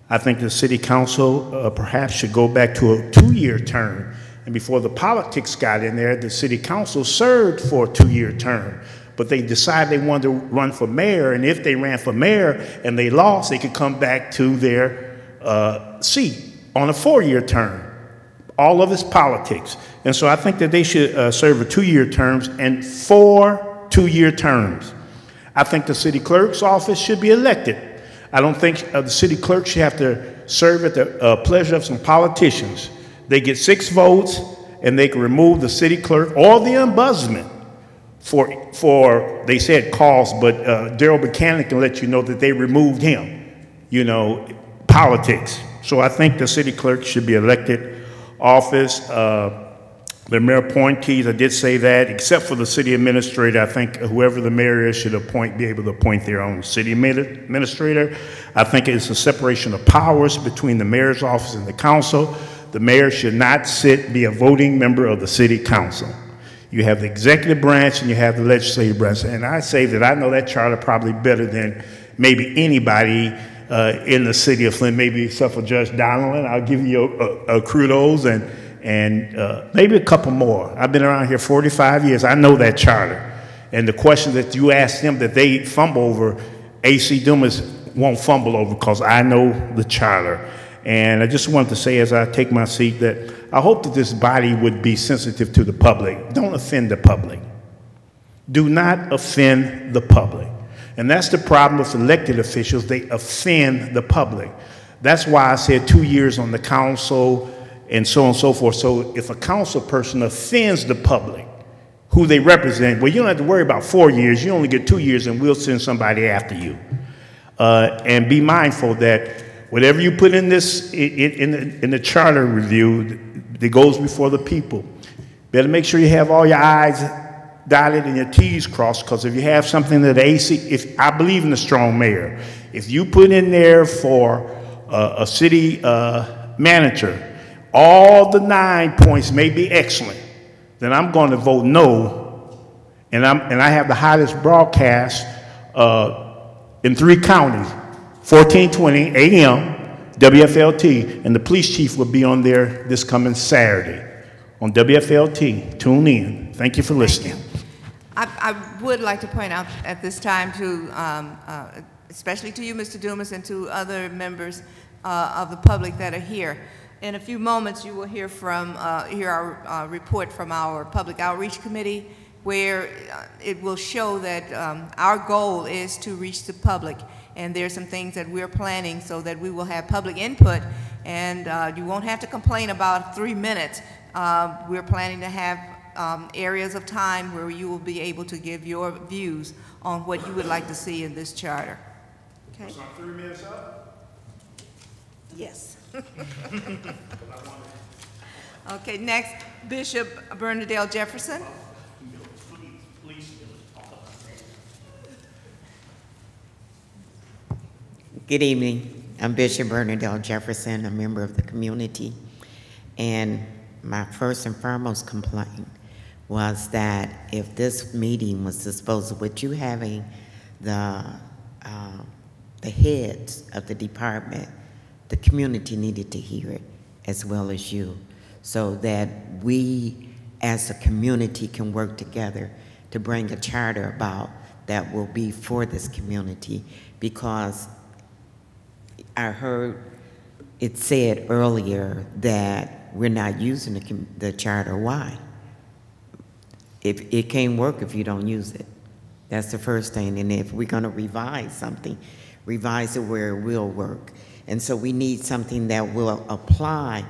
I think the city council uh, perhaps should go back to a two-year term. And before the politics got in there, the city council served for a two-year term. But they decided they wanted to run for mayor, and if they ran for mayor and they lost, they could come back to their uh, seat on a four-year term. All of it's politics. And so I think that they should uh, serve a two-year terms and four two-year terms. I think the city clerk's office should be elected. I don't think uh, the city clerk should have to serve at the uh, pleasure of some politicians. They get six votes, and they can remove the city clerk or the ombudsman for, for they said cause, but uh, Daryl Buchanan can let you know that they removed him. You know, politics. So I think the city clerk should be elected office. Uh, the mayor appointees, I did say that, except for the city administrator, I think whoever the mayor is should appoint, be able to appoint their own city administrator. I think it's a separation of powers between the mayor's office and the council. The mayor should not sit, be a voting member of the city council. You have the executive branch and you have the legislative branch. And I say that I know that charter probably better than maybe anybody uh, in the city of Flint, maybe except for Judge Donaldson. I'll give you a, a, a kudos and, and uh, maybe a couple more. I've been around here 45 years. I know that charter. And the question that you asked them that they fumble over, AC Dumas won't fumble over because I know the charter. And I just wanted to say as I take my seat that I hope that this body would be sensitive to the public. Don't offend the public. Do not offend the public. And that's the problem with elected officials. They offend the public. That's why I said two years on the council and so on and so forth. So if a council person offends the public, who they represent, well, you don't have to worry about four years. You only get two years, and we'll send somebody after you. Uh, and be mindful that whatever you put in this in the, in the charter review that goes before the people, better make sure you have all your I's dotted and your T's crossed. Because if you have something that AC, if I believe in the strong mayor, if you put in there for uh, a city uh, manager, all the nine points may be excellent, then I'm going to vote no and I'm and I have the hottest broadcast uh, in three counties, 1420 AM, WFLT, and the police chief will be on there this coming Saturday on WFLT. Tune in. Thank you for listening. I, I would like to point out at this time to, um, uh, especially to you, Mr. Dumas, and to other members uh, of the public that are here. In a few moments, you will hear from, uh, hear our uh, report from our Public Outreach Committee, where uh, it will show that um, our goal is to reach the public. And there are some things that we're planning so that we will have public input, and uh, you won't have to complain about three minutes. Uh, We're planning to have um, areas of time where you will be able to give your views on what you would like to see in this charter. Okay. So I'm three minutes up? Yes. Okay, next, Bishop Bernadette Jefferson. Good evening. I'm Bishop Bernadette Jefferson, a member of the community. And my first and foremost complaint was that if this meeting was disposed of with you having the, uh, the heads of the department, the community needed to hear it as well as you, so that we as a community can work together to bring a charter about that will be for this community because I heard it said earlier that we're not using the, the charter. Why? If, it can't work if you don't use it. That's the first thing. And if we're gonna revise something, revise it where it will work. And so we need something that will apply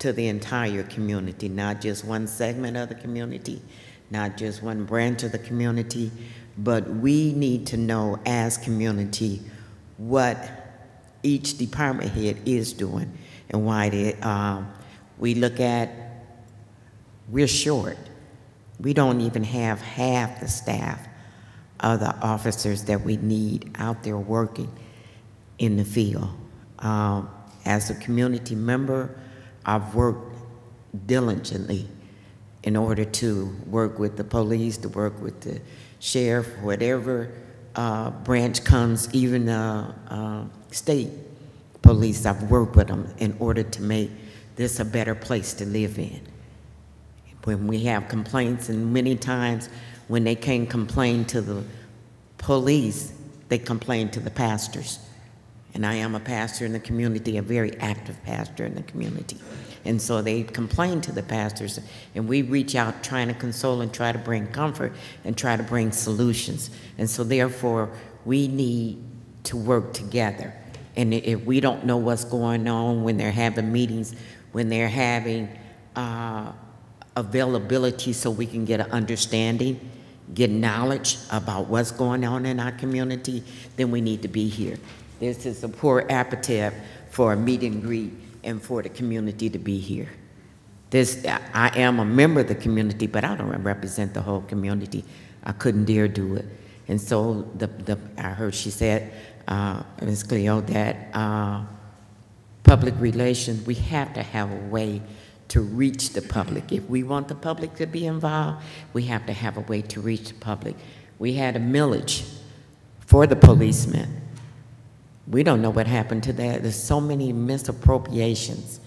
to the entire community, not just one segment of the community, not just one branch of the community, but we need to know as community what each department head is doing and why they, um, we look at, we're short. We don't even have half the staff of the officers that we need out there working in the field. Um, as a community member, I've worked diligently in order to work with the police, to work with the sheriff, whatever uh, branch comes, even uh, uh, state police. I've worked with them in order to make this a better place to live in. When we have complaints, and many times when they can't complain to the police, they complain to the pastors. And I am a pastor in the community, a very active pastor in the community. And so they complain to the pastors, and we reach out trying to console and try to bring comfort and try to bring solutions. And so therefore, we need to work together. And if we don't know what's going on when they're having meetings, when they're having uh, availability so we can get an understanding, get knowledge about what's going on in our community, then we need to be here. This is a poor appetite for a meet and greet and for the community to be here. This, I am a member of the community, but I don't represent the whole community. I couldn't dare do it. And so the, the, I heard she said, uh, Ms. Cleo, that, uh, public relations, we have to have a way to reach the public. If we want the public to be involved, we have to have a way to reach the public. We had a millage for the policemen. We don't know what happened to that. There's so many misappropriations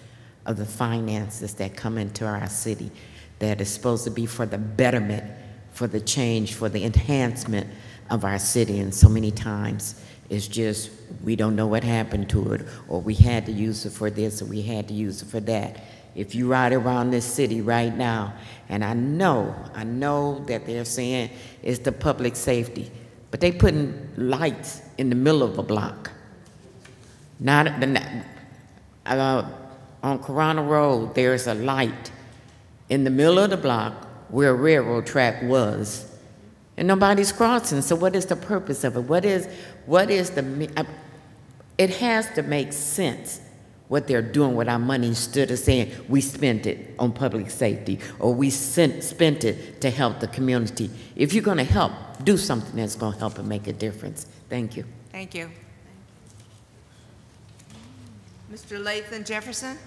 of the finances that come into our city that is supposed to be for the betterment, for the change, for the enhancement of our city. And so many times, it's just, we don't know what happened to it, or we had to use it for this, or we had to use it for that. If you ride around this city right now, and I know, I know that they're saying it's the public safety, but they putting lights in the middle of a block. Not, uh, on Corona Road, there's a light in the middle of the block where a railroad track was, and nobody's crossing. So what is the purpose of it? What is, what is the, I- it has to make sense what they're doing with our money instead of saying we spent it on public safety or we sent, spent it to help the community. If you're going to help, do something that's going to help and make a difference. Thank you. Thank you. Mr. Lathan Jefferson?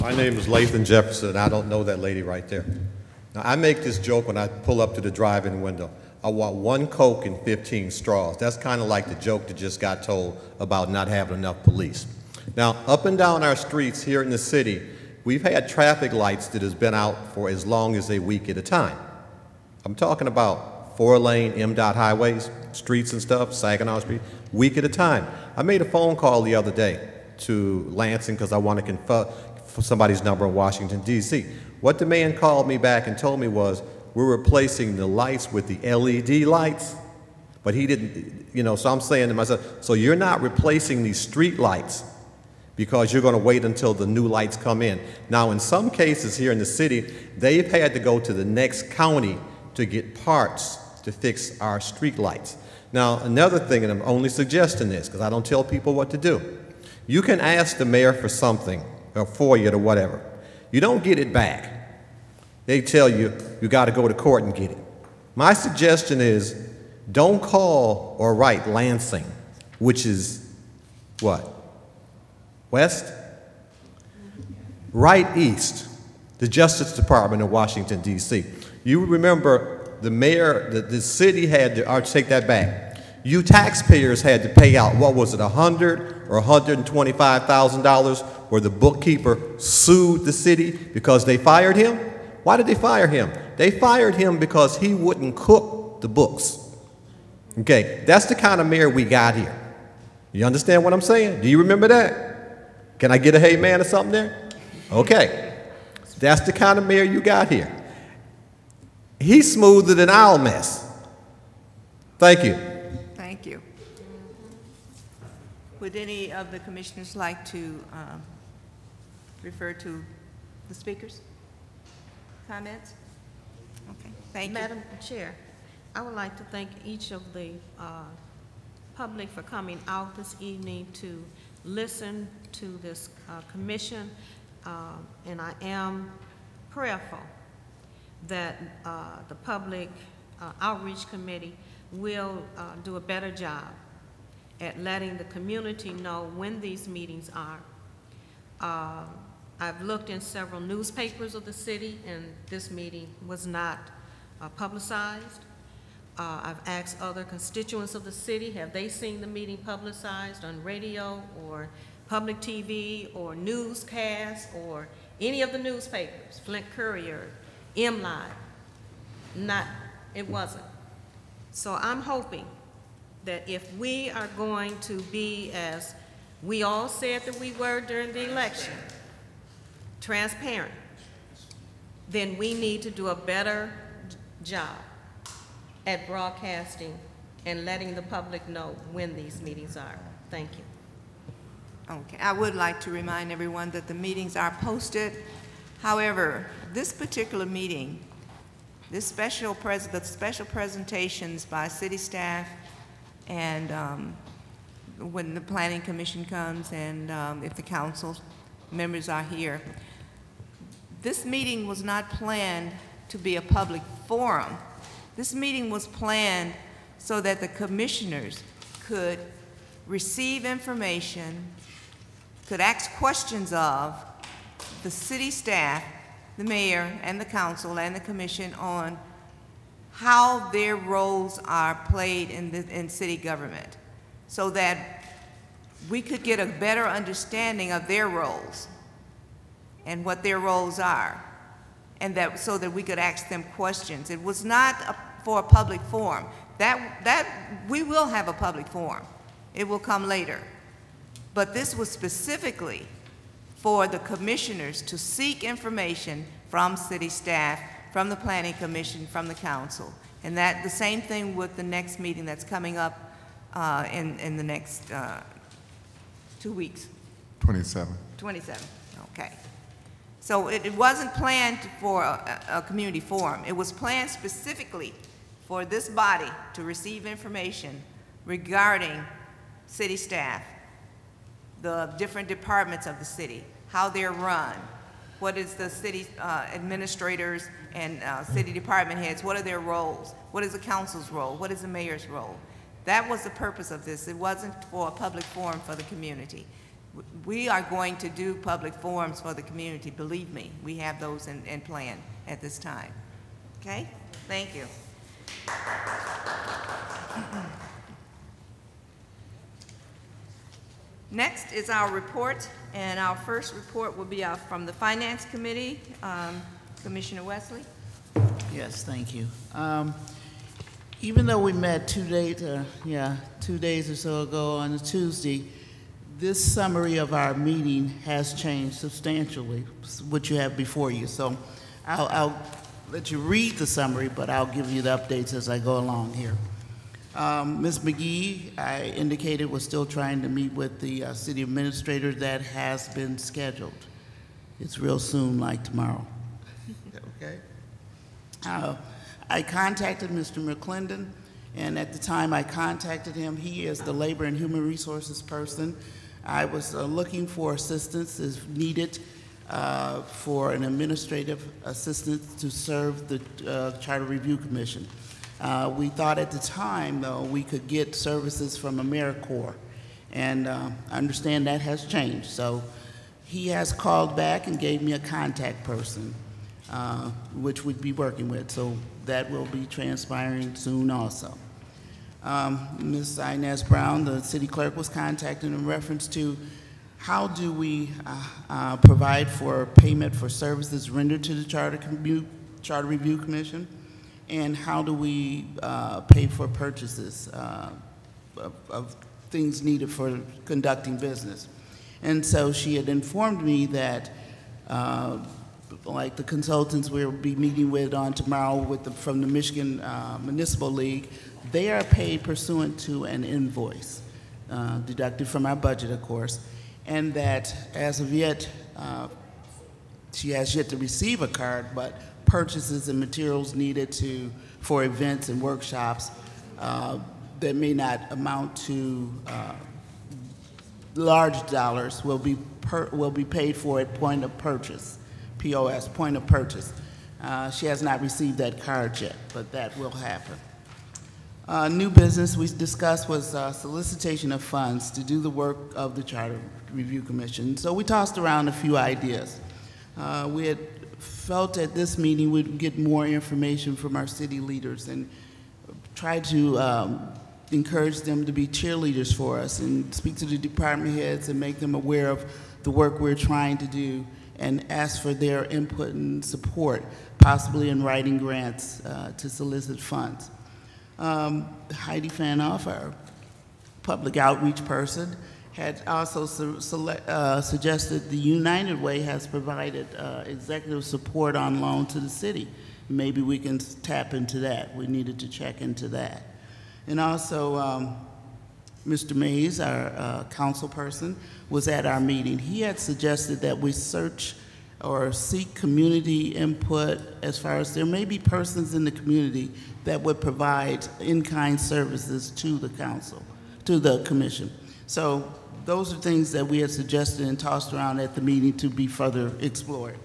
My name is Lathan Jefferson, I don't know that lady right there. Now, I make this joke when I pull up to the drive-in window. I want one Coke and 15 straws. That's kind of like the joke that just got told about not having enough police. Now, up and down our streets here in the city, we've had traffic lights that has been out for as long as a week at a time. I'm talking about four-lane MDOT highways, streets and stuff, Saginaw Street, week at a time. I made a phone call the other day to Lansing because I want to confirm somebody's number in Washington, D.C. What the man called me back and told me was, we're replacing the lights with the LED lights. But he didn't, you know, so I'm saying to myself, so you're not replacing these street lights because you're going to wait until the new lights come in. Now, in some cases here in the city, they've had to go to the next county to get parts to fix our street lights. Now, another thing, and I'm only suggesting this because I don't tell people what to do. You can ask the mayor for something, or for you, or whatever. You don't get it back. They tell you you got to go to court and get it. My suggestion is don't call or write Lansing, which is what? West? Right east, the Justice Department of Washington, D.C. You remember the mayor, the, the city had to, or take that back. You taxpayers had to pay out, what was it, a hundred or hundred and twenty-five thousand dollars where the bookkeeper sued the city because they fired him? Why did they fire him? They fired him because he wouldn't cook the books. Okay, that's the kind of mayor we got here. You understand what I'm saying? Do you remember that? Can I get a hey man or something there? Okay. That's the kind of mayor you got here. He smoother than our mess. Thank you. Thank you. Would any of the commissioners like to um, refer to the speakers? Comments? Okay, thank you. Madam Chair, I would like to thank each of the uh, public for coming out this evening to listen to this uh, commission, uh, and I am prayerful that uh, the Public uh, Outreach Committee will uh, do a better job at letting the community know when these meetings are. Uh, I've looked in several newspapers of the city, and this meeting was not uh, publicized. Uh, I've asked other constituents of the city, have they seen the meeting publicized on radio or public TV or newscast or any of the newspapers, Flint Courier, MLive? Not, it wasn't. So I'm hoping that if we are going to be, as we all said that we were during the election, transparent, then we need to do a better job at broadcasting and letting the public know when these meetings are. Thank you. Okay, I would like to remind everyone that the meetings are posted. However, this particular meeting, this special pres, the special presentations by city staff and um, when the planning commission comes and um, if the council members are here, this meeting was not planned to be a public forum. This meeting was planned so that the commissioners could receive information, could ask questions of the city staff, the mayor, and the council, and the commission on how their roles are played in, the, in city government, so that we could get a better understanding of their roles and what their roles are, and that so that we could ask them questions. It was not a, for a public forum. That that we will have a public forum. It will come later. But this was specifically for the commissioners to seek information from city staff, from the planning commission, from the council. And that, the same thing with the next meeting that's coming up uh, in, in the next uh, two weeks, 27. 27, okay. So it, it wasn't planned for a, a a community forum. It was planned specifically for this body to receive information regarding city staff, the different departments of the city, how they're run, what is the city uh, administrators and uh, city department heads, what are their roles? What is the council's role? What is the mayor's role? That was the purpose of this. It wasn't for a public forum for the community. We are going to do public forums for the community, believe me. We have those in, in plan at this time. Okay? Thank you. Next is our report, and our first report will be uh, from the Finance Committee. Um, Commissioner Wesley? Yes, thank you. Um, Even though we met two days, uh, yeah, two days or so ago on a Tuesday, this summary of our meeting has changed substantially, what you have before you. So I'll, I'll let you read the summary, but I'll give you the updates as I go along here. Um, Ms. McGee, I indicated was still trying to meet with the uh, city administrator. That has been scheduled. It's real soon, like tomorrow. Okay. Uh, I contacted Mr. McClendon, and at the time I contacted him, he is the Labor and Human Resources person. I was uh, looking for assistance as needed uh, for an administrative assistant to serve the uh, Charter Review Commission. Uh, We thought at the time, though, we could get services from AmeriCorps, and uh, I understand that has changed. So he has called back and gave me a contact person, uh, which we'd be working with, so that will be transpiring soon also. Um, Ms. Inez Brown, the city clerk, was contacted in reference to how do we uh, uh, provide for payment for services rendered to the Charter Commu- Charter Review Commission? And how do we uh, pay for purchases uh, of, of things needed for conducting business? And so she had informed me that, uh, like the consultants we'll be meeting with on tomorrow with the, from the Michigan uh, Municipal League, they are paid pursuant to an invoice, uh, deducted from our budget, of course, and that as of yet, she has yet to receive a card, but purchases and materials needed to, for events and workshops uh, that may not amount to uh, large dollars will be, per- will be paid for at point of purchase, POS, point of purchase. Uh, She has not received that card yet, but that will happen. Uh, New business we discussed was uh, solicitation of funds to do the work of the Charter Review Commission. So we tossed around a few ideas. Uh, We had felt at this meeting we'd get more information from our city leaders and try to um, encourage them to be cheerleaders for us and speak to the department heads and make them aware of the work we're trying to do and ask for their input and support, possibly in writing grants uh, to solicit funds. Um, Heidi Phaneuf, our public outreach person, had also su- sele- uh, suggested the United Way has provided uh, executive support on loan to the city. Maybe we can tap into that. We needed to check into that. And also, um, Mr. Mays, our uh, council person, was at our meeting. He had suggested that we search or seek community input as far as there may be persons in the community that would provide in-kind services to the council, to the commission. So those are things that we had suggested and tossed around at the meeting to be further explored.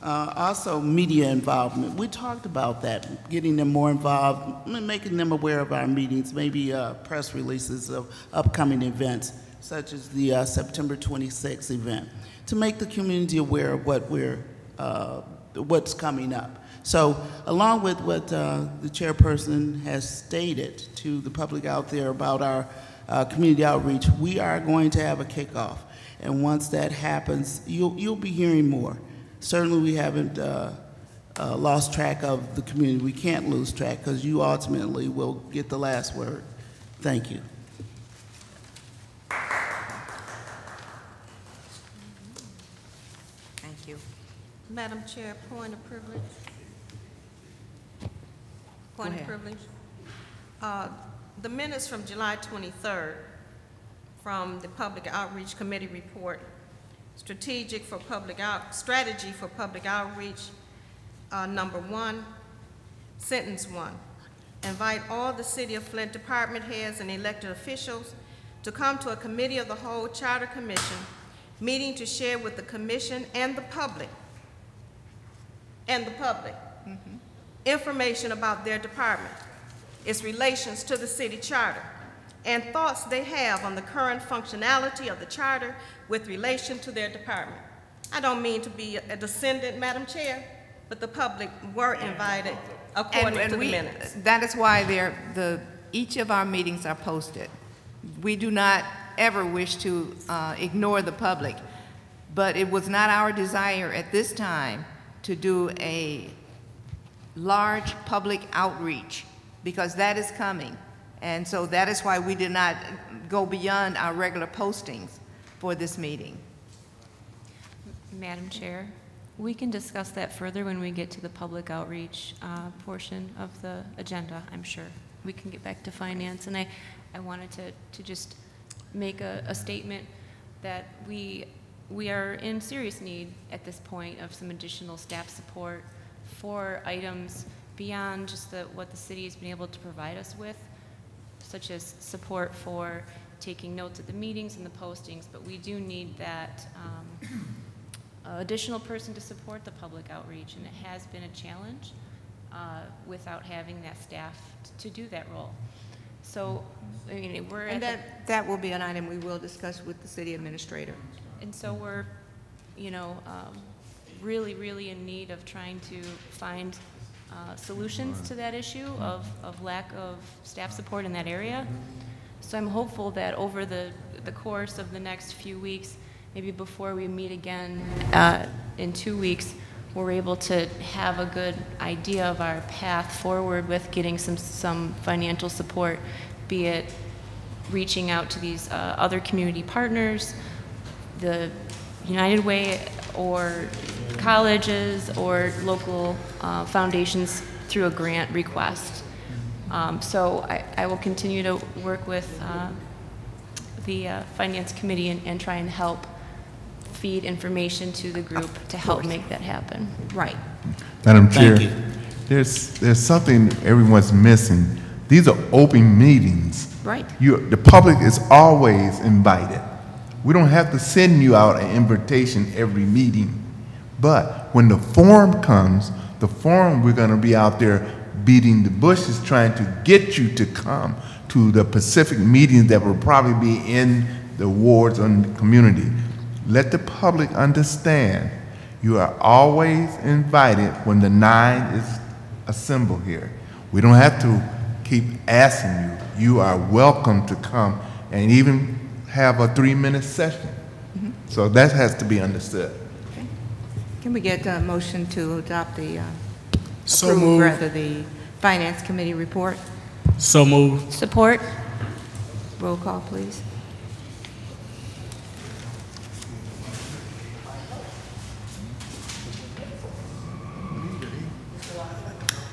Uh, Also, media involvement. We talked about that, getting them more involved, making them aware of our meetings, maybe uh, press releases of upcoming events, such as the uh, September 26th event, to make the community aware of what we're, uh, what's coming up. So along with what uh, the chairperson has stated to the public out there about our uh, community outreach, we are going to have a kickoff. And once that happens, you'll, you'll be hearing more. Certainly, we haven't uh, uh, lost track of the community. We can't lose track because you ultimately will get the last word. Thank you. Thank you. Madam Chair, point of privilege. Point of privilege. Uh, The minutes from July 23rd, from the Public Outreach Committee report, strategic for public out, strategy for public outreach, uh, number one, sentence one. Invite all the City of Flint department heads and elected officials to come to a committee of the whole charter commission meeting to share with the commission and the public, and the public, information about their department, its relations to the city charter, and thoughts they have on the current functionality of the charter with relation to their department. I don't mean to be a descendant, Madam Chair, but the public were invited according and to the we- minutes. That is why the, each of our meetings are posted. We do not ever wish to uh, ignore the public, but it was not our desire at this time to do a large public outreach, because that is coming. And so that is why we did not go beyond our regular postings for this meeting. Madam Chair, we can discuss that further when we get to the public outreach uh, portion of the agenda, I'm sure. We can get back to finance, and I, I wanted to, to just make a, a statement that we, we are in serious need at this point of some additional staff support for items beyond just the, what the city has been able to provide us with, such as support for taking notes at the meetings and the postings, but we do need that um, additional person to support the public outreach, and it has been a challenge uh, without having that staff to do that role. So, I mean, we're And that, that will be an item we will discuss with the city administrator. and so we're, you know, um, really, really in need of trying to find uh, solutions to that issue of, of lack of staff support in that area. So I'm hopeful that over the, the course of the next few weeks, maybe before we meet again uh, in two weeks, we're able to have a good idea of our path forward with getting some, some financial support, be it reaching out to these uh, other community partners, the United Way, or colleges, or local uh, foundations through a grant request. Um, So I, I will continue to work with uh, the uh, Finance Committee and, and try and help feed information to the group to help make that happen. Right. Madam Chair, Thank you. there's, there's something everyone's missing. These are open meetings. Right. You, the public is always invited. We don't have to send you out an invitation every meeting. But when the forum comes, the forum, we're gonna be out there beating the bushes, trying to get you to come to the Pacific meetings that will probably be in the wards and the community. Let the public understand, you are always invited when the nine is assembled here. We don't have to keep asking you. You are welcome to come and even have a three-minute session. Mm-hmm. So that has to be understood. Can we get a motion to adopt the, uh, So approve, moved. rather, the Finance Committee report? So moved. Support? Roll call, please.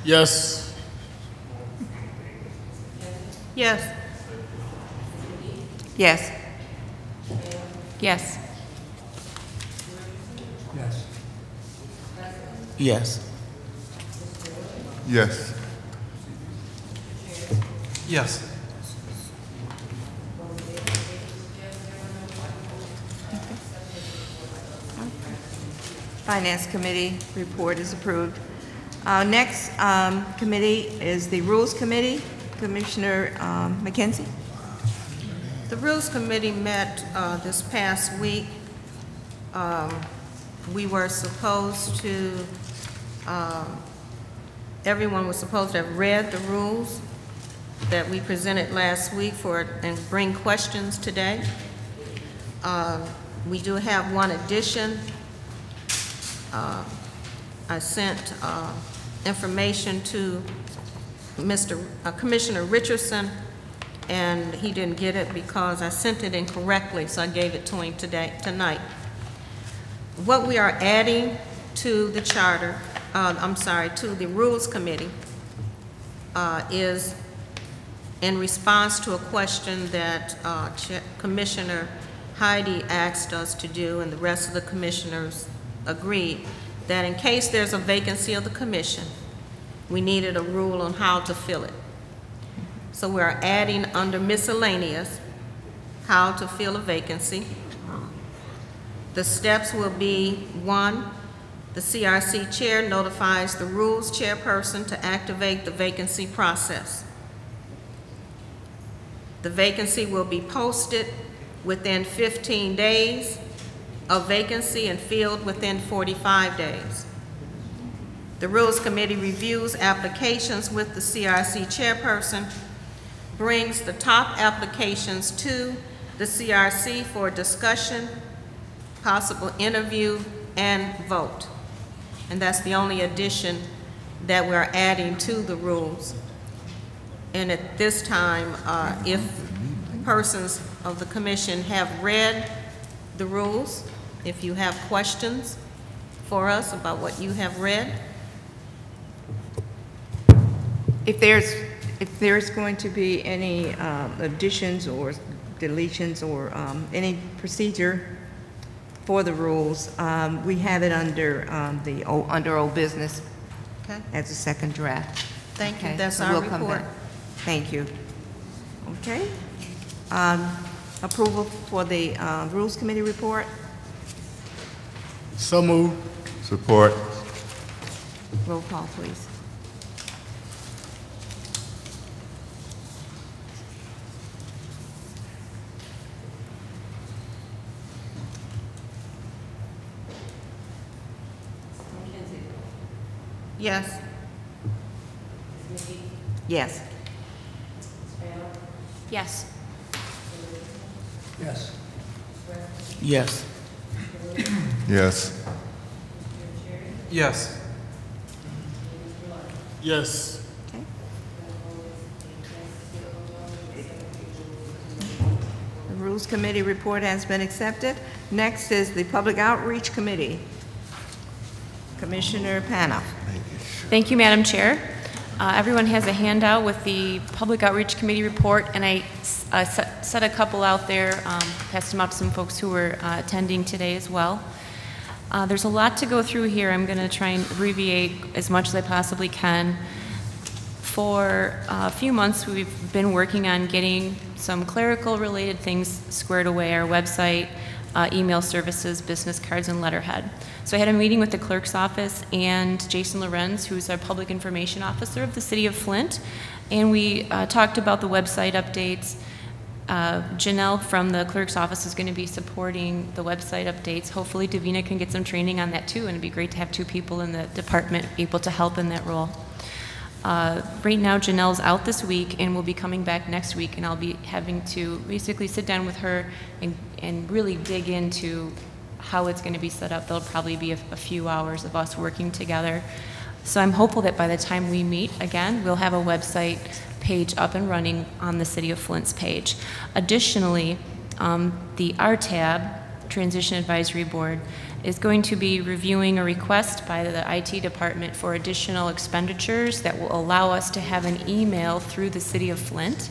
Yes. Yes. Yes. Yes. Yes. Yes. Yes. Finance Committee report is approved. Uh, Next um, committee is the Rules Committee. Commissioner um, McKenzie? The Rules Committee met uh, this past week. Um, We were supposed to, um, everyone was supposed to have read the rules that we presented last week for, and bring questions today. Uh, We do have one addition. Uh, I sent uh, information to Mr. uh, Commissioner Richardson, and he didn't get it because I sent it incorrectly, so I gave it to him today, tonight. What we are adding to the charter, uh, I'm sorry, to the Rules Committee, uh, is in response to a question that uh, Commissioner Heidi asked us to do, and the rest of the commissioners agreed, that in case there's a vacancy of the commission, we needed a rule on how to fill it. So we're adding under miscellaneous, how to fill a vacancy. The steps will be, one, the CRC chair notifies the rules chairperson to activate the vacancy process. The vacancy will be posted within 15 days of vacancy and filled within 45 days. The Rules Committee reviews applications with the CRC chairperson, brings the top applications to the CRC for discussion, possible interview, and vote. And that's the only addition that we're adding to the rules. And at this time, uh, if persons of the commission have read the rules, if you have questions for us about what you have read, If there's, if there's going to be any um, additions or deletions or um, any procedure for the rules, um, we have it under um, the, o- under old business. Okay, as a second draft. thank you. Okay, That's so our we'll come report. back. Thank you. Okay. Um, Approval for the uh, Rules Committee report? So moved. Support. Roll call, please. Yes. Yes. Yes. Yes. Yes. Yes. Yes. Yes. Yes. The Rules Committee report has been accepted. Next is the Public Outreach Committee. Commissioner Phaneuf. Thank you, Madam Chair. Uh, Everyone has a handout with the Public Outreach Committee report, and I uh, set set a couple out there, um, passed them out to some folks who were uh, attending today as well. Uh, There's a lot to go through here. I'm going to try and abbreviate as much as I possibly can. For a few months, we've been working on getting some clerical-related things squared away, our website, uh, email services, business cards, and letterhead. So I had a meeting with the clerk's office and Jason Lorenz, who's our public information officer of the city of Flint, and we uh, talked about the website updates. Uh, Janelle from the clerk's office is going to be supporting the website updates. Hopefully Davina can get some training on that too, and it'd be great to have two people in the department able to help in that role. Uh, Right now, Janelle's out this week and will be coming back next week, and I'll be having to basically sit down with her and, and really dig into how it's going to be set up. There'll probably be a, a few hours of us working together. So I'm hopeful that by the time we meet again, we'll have a website page up and running on the City of Flint's page. Additionally, um, the RTAB, Transition Advisory Board, is going to be reviewing a request by the IT department for additional expenditures that will allow us to have an email through the City of Flint.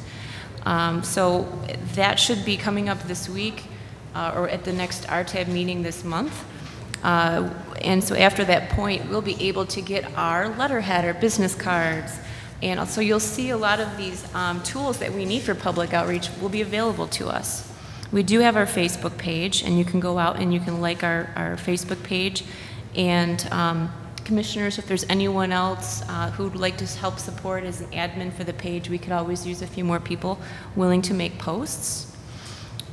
Um, So that should be coming up this week, uh, or at the next RTAB meeting this month. Uh, And so after that point, we'll be able to get our letterhead, our business cards, and so you'll see a lot of these um, tools that we need for public outreach will be available to us. We do have our Facebook page, and you can go out and you can like our, our Facebook page. And um, commissioners, if there's anyone else uh, who'd like to help support as an admin for the page, we could always use a few more people willing to make posts.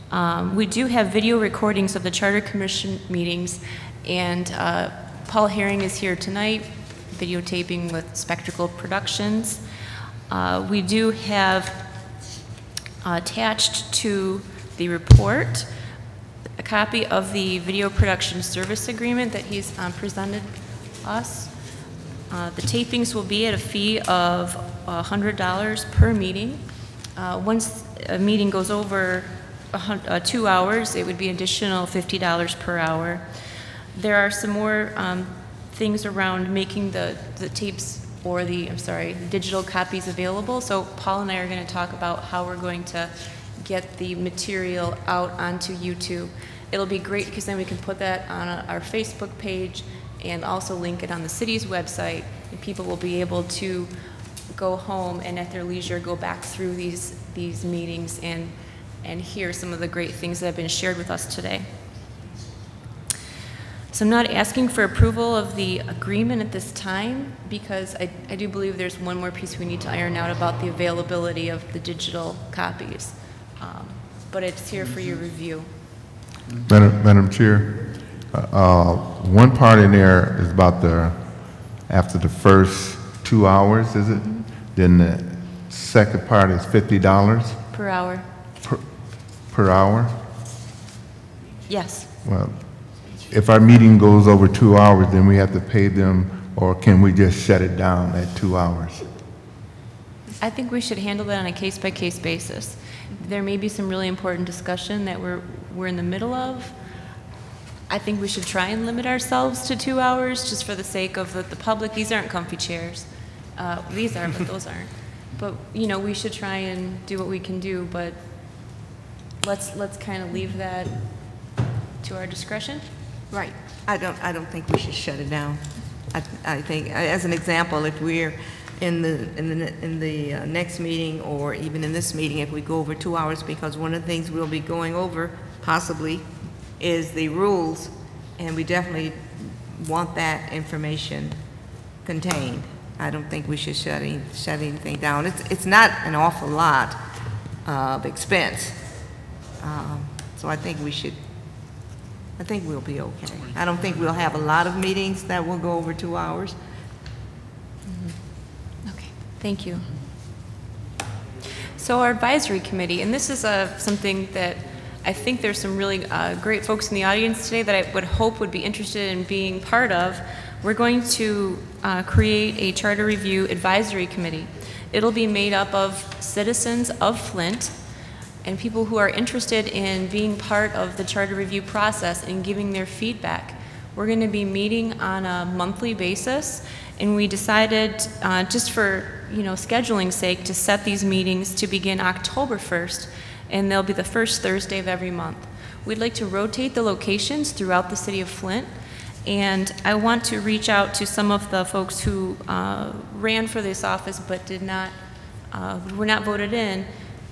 Um, We do have video recordings of the Charter Commission meetings, and uh, Paul Herring is here tonight, videotaping with Spectacle Productions. Uh, We do have attached to the report a copy of the video production service agreement that he's um, presented us. Uh, The tapings will be at a fee of $100 per meeting. Uh, Once a meeting goes over uh, two hours, it would be additional $50 per hour. There are some more um, things around making the the tapes or the, I'm sorry, digital copies available. So Paul and I are going to talk about how we're going to get the material out onto YouTube. It'll be great because then we can put that on our Facebook page and also link it on the city's website, and people will be able to go home and at their leisure go back through these, these meetings and, and hear some of the great things that have been shared with us today. So I'm not asking for approval of the agreement at this time because I, I do believe there's one more piece we need to iron out about the availability of the digital copies. Um, But it's here for your review. Madam, Madam Chair, uh, uh, one part in there is about the, after the first two hours, is it? Then the second part is fifty dollars Per hour? per, per hour? Yes. Well, if our meeting goes over two hours, then we have to pay them, or can we just shut it down at two hours? I think we should handle that on a case-by-case basis. There may be some really important discussion that we're, we're in the middle of. I think we should try and limit ourselves to two hours, just for the sake of the, the public. These aren't comfy chairs. Uh, these are, but those aren't. But, you know, we should try and do what we can do, but let's, let's kind of leave that to our discretion. Right. I don't, I don't think we should shut it down. I, I think, as an example, if we're in the, in the, in the uh, next meeting, or even in this meeting, if we go over two hours, because one of the things we'll be going over, possibly, is the rules, and we definitely want that information contained. I don't think we should shut any, shut anything down. It's, it's not an awful lot of expense. Um, So I think we should, I think we'll be okay. I don't think we'll have a lot of meetings that will go over two hours. Thank you. So our advisory committee, and this is uh, something that I think there's some really uh, great folks in the audience today that I would hope would be interested in being part of. We're going to uh, create a charter review advisory committee. It'll be made up of citizens of Flint and people who are interested in being part of the charter review process and giving their feedback. We're going to be meeting on a monthly basis, and we decided, uh, just for you know scheduling sake, to set these meetings to begin October 1st, and they'll be the first Thursday of every month. We'd like to rotate the locations throughout the city of Flint, and I want to reach out to some of the folks who uh, ran for this office but did not, uh, were not voted in,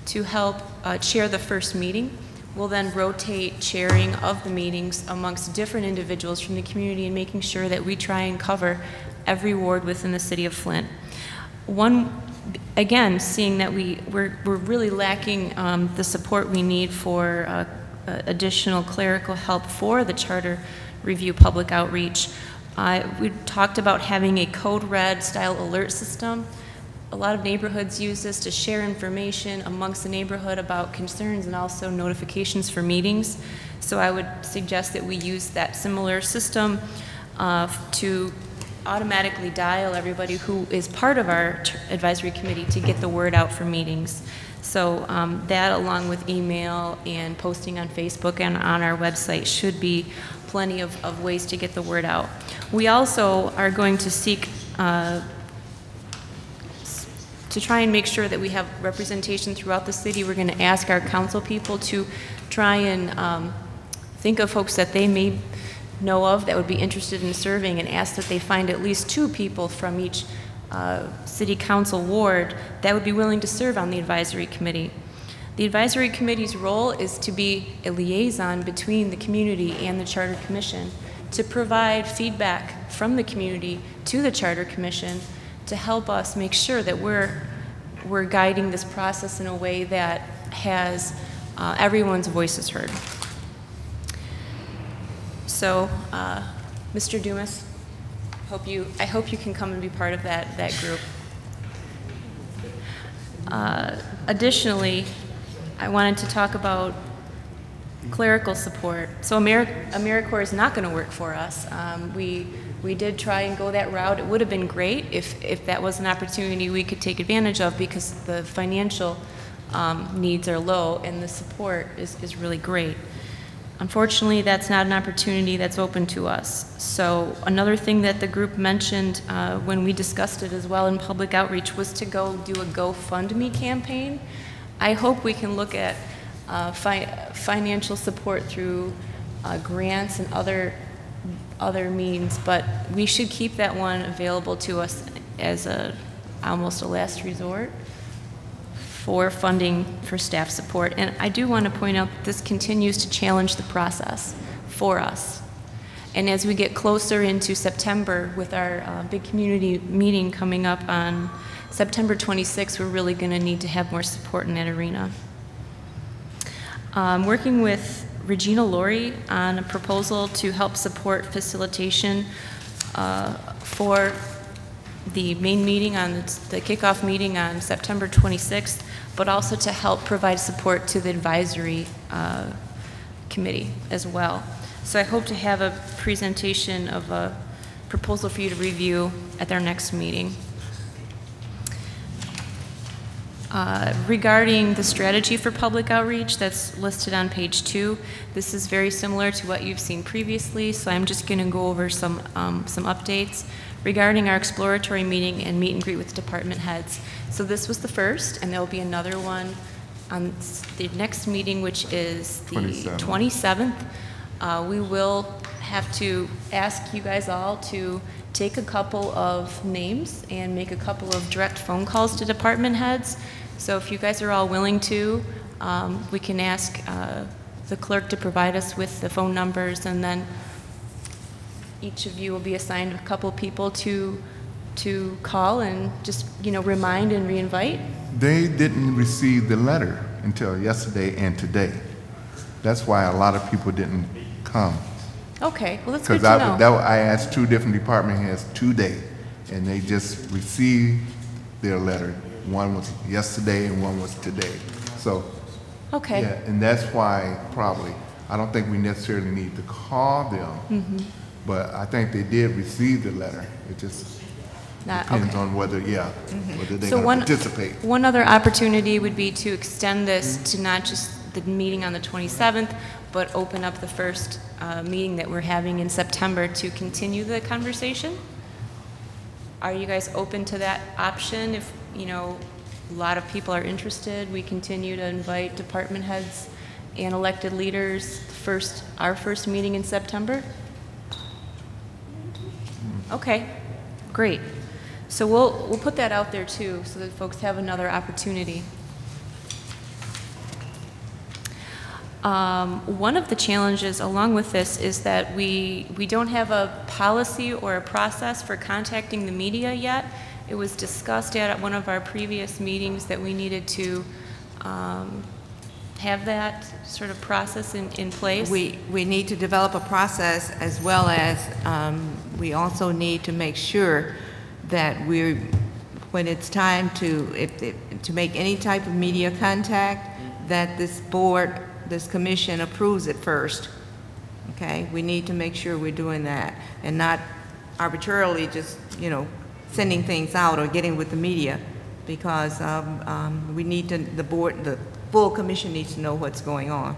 to help uh, chair the first meeting. We'll then rotate chairing of the meetings amongst different individuals from the community and making sure that we try and cover every ward within the city of Flint. One, again, seeing that we, we're, we're really lacking um, the support we need for uh, uh, additional clerical help for the charter review public outreach. Uh, we talked about having a code red style alert system. A lot of neighborhoods use this to share information amongst the neighborhood about concerns and also notifications for meetings. So I would suggest that we use that similar system uh, to automatically dial everybody who is part of our advisory committee to get the word out for meetings. So um, that, along with email and posting on Facebook and on our website, should be plenty of, of ways to get the word out. We also are going to seek uh, to try and make sure that we have representation throughout the city, we're going to ask our council people to try and um, think of folks that they may know of that would be interested in serving and ask that they find at least two people from each uh, city council ward that would be willing to serve on the advisory committee. The advisory committee's role is to be a liaison between the community and the charter commission, to provide feedback from the community to the charter commission to help us make sure that we're, we're guiding this process in a way that has uh, everyone's voices heard. So, uh, Mr. Dumas, hope you, I hope you can come and be part of that, that group. Uh, additionally, I wanted to talk about clerical support. So Ameri- AmeriCorps is not going to work for us. Um, we we did try and go that route. It would have been great if if that was an opportunity we could take advantage of because the financial um, needs are low and the support is is really great. Unfortunately, that's not an opportunity that's open to us. So another thing that the group mentioned uh, when we discussed it as well in public outreach was to go do a GoFundMe campaign. I hope we can look at uh, fi- financial support through uh, grants and other other means, but we should keep that one available to us as a almost a last resort for funding for staff support. And I do want to point out that this continues to challenge the process for us. And as we get closer into September with our uh, big community meeting coming up on September 26th, we're really going to need to have more support in that arena. Um, working with Regina Laurie on a proposal to help support facilitation uh, for the main meeting on the kickoff meeting on September 26th, but also to help provide support to the advisory uh, committee as well. So I hope to have a presentation of a proposal for you to review at our next meeting. Uh, Regarding the strategy for public outreach that's listed on page two, this is very similar to what you've seen previously, so I'm just going to go over some, um, some updates regarding our exploratory meeting and meet and greet with department heads. So this was the first, and there will be another one on the next meeting, which is the 27th. 27th. Uh, We will have to ask you guys all to take a couple of names and make a couple of direct phone calls to department heads. So if you guys are all willing to, um, we can ask uh, the clerk to provide us with the phone numbers, and then each of you will be assigned a couple people to, to call and just, you know, remind and re-invite. They didn't receive the letter until yesterday and today. That's why a lot of people didn't come. Okay, well, that's good Because to I, know. that, I asked two different department heads today, and they just received their letter. One was yesterday and one was today. So, Okay. yeah, and that's why probably, I don't think we necessarily need to call them, Mhm. But I think they did receive the letter. It just Not- depends okay. on whether, yeah, whether they're So one- participate. One other opportunity would be to extend this to not just the meeting on the 27th, but open up the first uh, meeting that we're having in September to continue the conversation? Are you guys open to that option? If, you know, a lot of people are interested, we continue to invite department heads and elected leaders, first, our first meeting in September? Okay, great. So we'll, we'll put that out there too, so that folks have another opportunity. Um, One of the challenges along with this is that we, we don't have a policy or a process for contacting the media yet. It was discussed at one of our previous meetings that we needed to um, have that sort of process in, in place. We, we need to develop a process as well as, um, we also need to make sure that we're, when it's time to, if, if- to make any type of media contact, that this board, this commission approves it first. Okay? We need to make sure we're doing that and not arbitrarily just, you know, sending things out or getting with the media because um, um, we need to, the board, the full commission needs to know what's going on.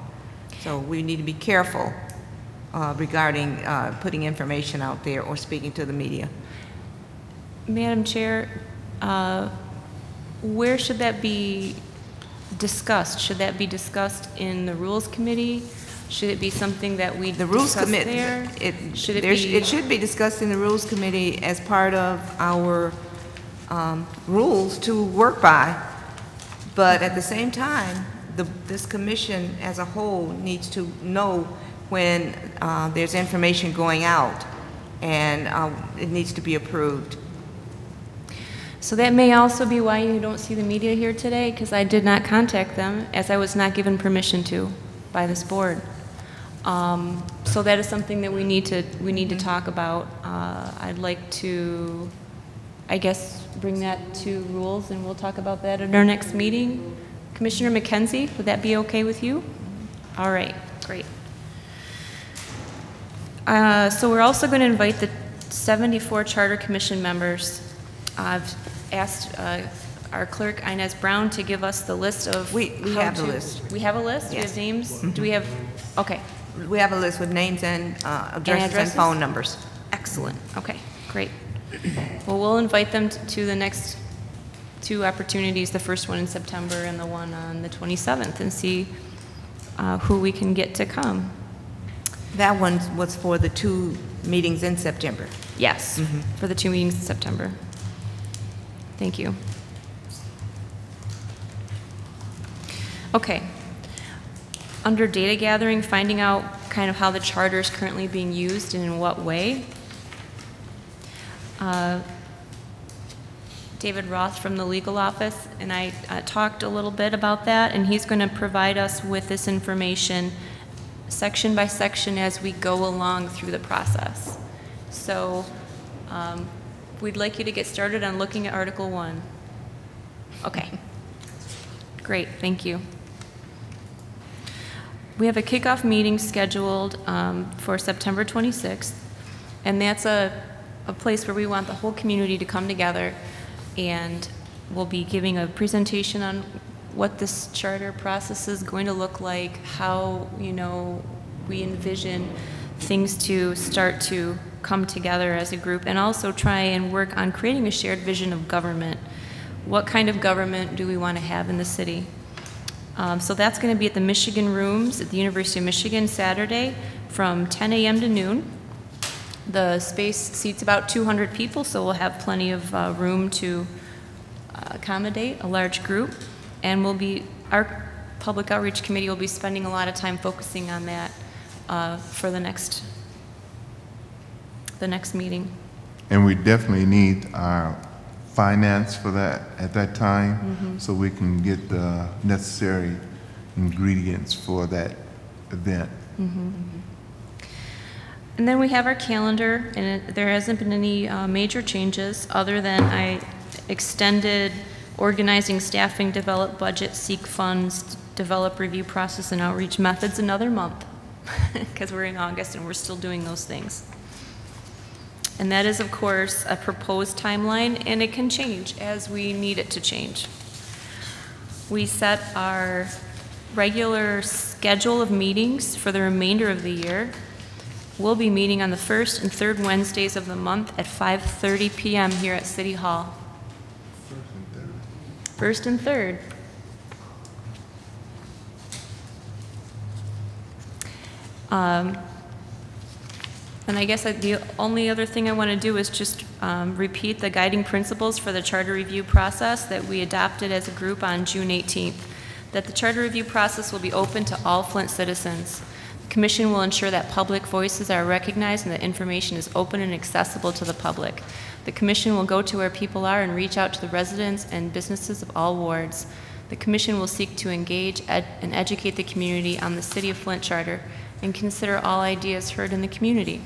So we need to be careful uh, regarding uh, putting information out there or speaking to the media. Madam Chair, uh, where should that be discussed? Should that be discussed in the Rules Committee? Should it be something that we The Rules Committee, there? it, Should it there be- it should be discussed in the Rules Committee as part of our um, rules to work by. But at the same time, the, this commission as a whole needs to know when uh, there's information going out, and uh, it needs to be approved. So that may also be why you don't see the media here today, because I did not contact them, as I was not given permission to by this board. Um, So that is something that we need to, we need to talk about. Uh, I'd like to, I guess, bring that to rules, and we'll talk about that at our next meeting. Commissioner McKenzie, would that be okay with you? All right, great. Uh, So we're also going to invite the 74 Charter Commission members. I've asked uh, our clerk, Inez Brown, to give us the list of... We- we have the to- list. We have a list? We have Yes. names? Do we have, okay. We have a list with names and uh, addresses and addresses? phone numbers. Excellent, okay, great. Well, we'll invite them t- to the next two opportunities, the first one in September and the one on the 27th, and see uh, who we can get to come. That one was for the two meetings in September. Yes, for the two meetings in September. Thank you. Okay. Under data gathering, finding out kind of how the charter is currently being used and in what way. Uh, David Roth from the legal office, and I uh, talked a little bit about that, and he's going to provide us with this information section by section as we go along through the process. So um, we'd like you to get started on looking at Article 1. Okay. Great, thank you. We have a kickoff meeting scheduled um, for September 26th, and that's a, a place where we want the whole community to come together, and we'll be giving a presentation on what this charter process is going to look like, how, you know, we envision things to start to come together as a group, and also try and work on creating a shared vision of government. What kind of government do we want to have in the city? Um, So that's going to be at the Michigan Rooms at the University of Michigan Saturday from 10 a.m. to noon. The space seats about 200 people, so we'll have plenty of uh, room to uh, accommodate a large group. And we'll be, our Public Outreach Committee will be spending a lot of time focusing on that uh, for the next, the next meeting. And we definitely need our finance for that at that time, so we can get the necessary ingredients for that event. And then we have our calendar, and it- there hasn't been any uh, major changes, other than I extended organizing, staffing, develop budget, seek funds, develop review process and outreach methods another month, because we're in August and we're still doing those things. And that is, of course, a proposed timeline, and it can change as we need it to change. We set our regular schedule of meetings for the remainder of the year. We'll be meeting on the first and third Wednesdays of the month at 5:30 PM here at City Hall. First and third. Um, And I guess I- the only other thing I want to do is just um, repeat the guiding principles for the charter review process that we adopted as a group on June 18th. That the charter review process will be open to all Flint citizens. The commission will ensure that public voices are recognized and that information is open and accessible to the public. The commission will go to where people are and reach out to the residents and businesses of all wards. The commission will seek to engage ed- and educate the community on the City of Flint Charter and consider all ideas heard in the community.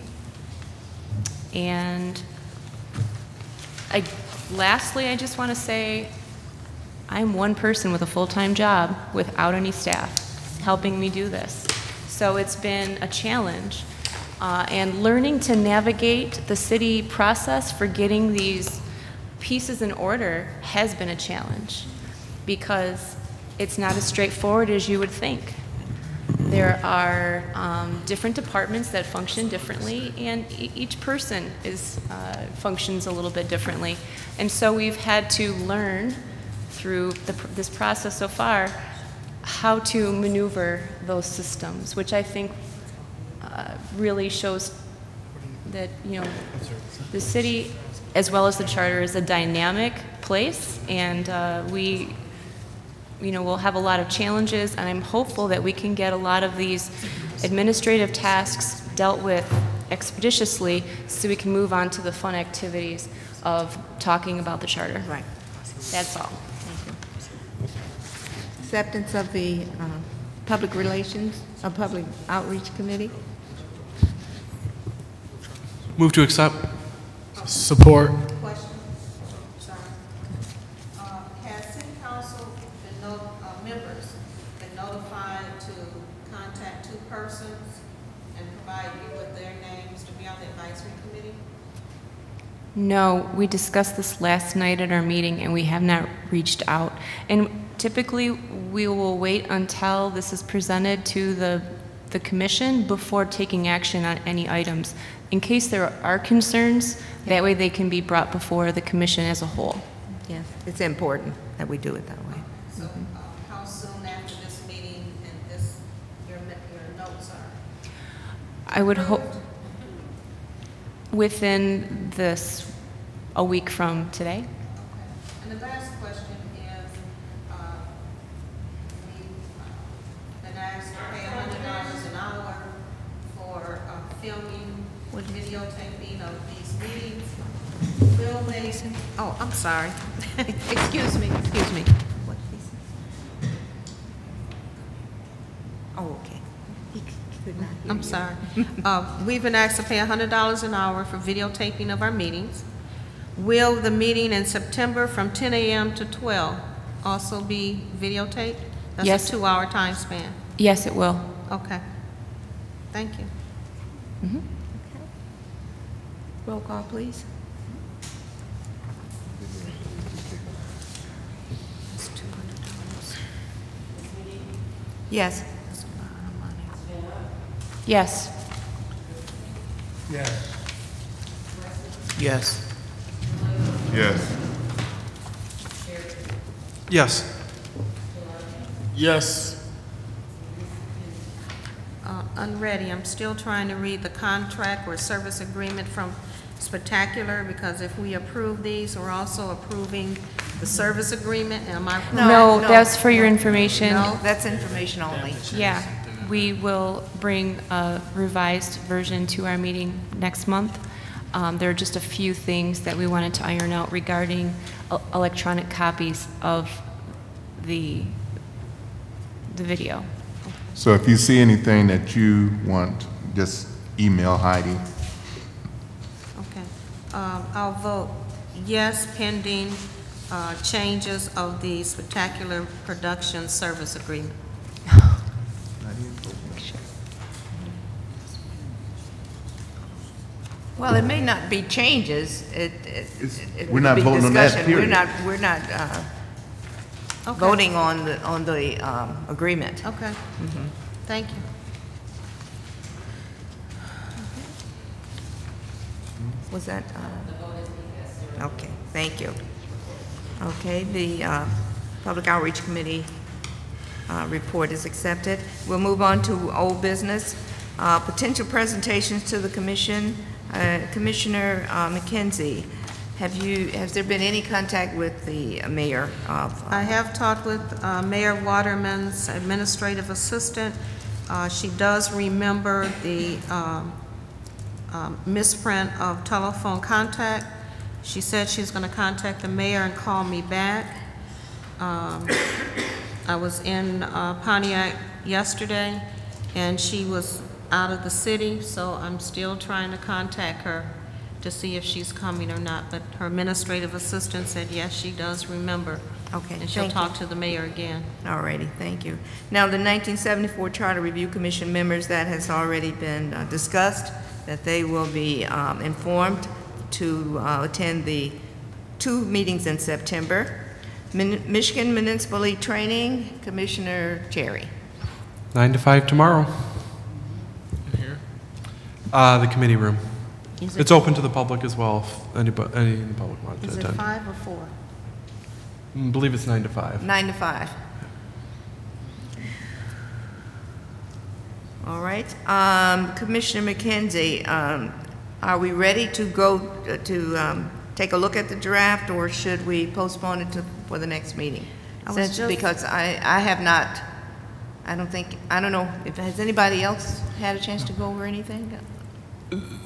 And I, lastly, I just want to say, I'm one person with a full-time job without any staff helping me do this. So it's been a challenge. Uh, and learning to navigate the city process for getting these pieces in order has been a challenge because it's not as straightforward as you would think. There are um, different departments that function differently, and e- each person is, uh, functions a little bit differently. And so we've had to learn through the this process so far how to maneuver those systems, which I think uh, really shows that, you know, the city, as well as the charter, is a dynamic place, and uh, we you know, we'll have a lot of challenges, and I'm hopeful that we can get a lot of these administrative tasks dealt with expeditiously so we can move on to the fun activities of talking about the charter. Right. That's all. Acceptance of the uh, Public Relations, or Public Outreach Committee? Move to accept. Support. Question, sorry. Uh, Has city council been no, uh, members been notified to contact two persons and provide you with their names to be on the advisory committee? No, we discussed this last night at our meeting, and we have not reached out. And typically, we will wait until this is presented to the, the commission before taking action on any items, in case there are concerns, that way they can be brought before the commission as a whole. Yes. It's important that we do it that way. So, uh, how soon after this meeting and this, your, your notes are? I would hope within this, a week from today. And the last question is, uh, we've uh, been asked to pay hundred dollars an hour for uh, filming, videotaping of these meetings. Will they, oh, I'm sorry. Excuse me. What did he say? Oh, okay. He c- could not hear I'm sorry. Uh, We've been asked to pay hundred dollars an hour for videotaping of our meetings. Will the meeting in September from ten AM to twelve also be videotaped? That's Yes. a two-hour time span. Yes, it will. Okay. Thank you. Roll call, please. Yes. Yes. Yes. Yes. Yes. Yes. Uh, unready. I'm still trying to read the contract or service agreement from Spectacular, because if we approve these, we're also approving the service agreement. Am I? No, no, that's for your information. No, that's information only. Yeah, we will bring a revised version to our meeting next month. Um, There are just a few things that we wanted to iron out regarding electronic copies of the, the video. So if you see anything that you want, just email Heidi. Okay. Um, I'll vote yes pending uh, changes of the Spectacular Production Service Agreement. Well, it may not be changes, it, it- It's- it we're would not be voting on that, discussion. We're period. not, we're not uh, Okay. voting on the, on the um, agreement. Okay. Thank you. Was that? uh, Okay, thank you. Okay, the uh, Public Outreach Committee uh, report is accepted. We'll move on to old business. Uh, Potential presentations to the commission. Uh, Commissioner uh, McKenzie, have you, has there been any contact with the mayor of? uh, I have talked with uh, Mayor Waterman's administrative assistant. Uh, She does remember the um, um, misprint of telephone contact. She said she's going to contact the mayor and call me back. Um, I was in uh, Pontiac yesterday, and she was out of the city, so I'm still trying to contact her to see if she's coming or not. But her administrative assistant said, yes, she does remember. Okay, And she'll thank you. talk to the mayor again. All righty, thank you. Now, the 1974 Charter Review Commission members, that has already been uh, discussed, that they will be um, informed to uh, attend the two meetings in September. Min- Michigan Municipal League Training, Commissioner Cherry. Nine to five tomorrow. In here. Uh, the committee room. Is it- It's open to the public as well, if anybody, any in the public wanted to Is it attend. five or four? I believe it's nine to five. Nine to five. All right. Um, Commissioner McKenzie, um, are we ready to go uh, to um, take a look at the draft, or should we postpone it to, for the next meeting? I was Since, just- because I, I have not, I don't think, I don't know, if, has anybody else had a chance to go over anything?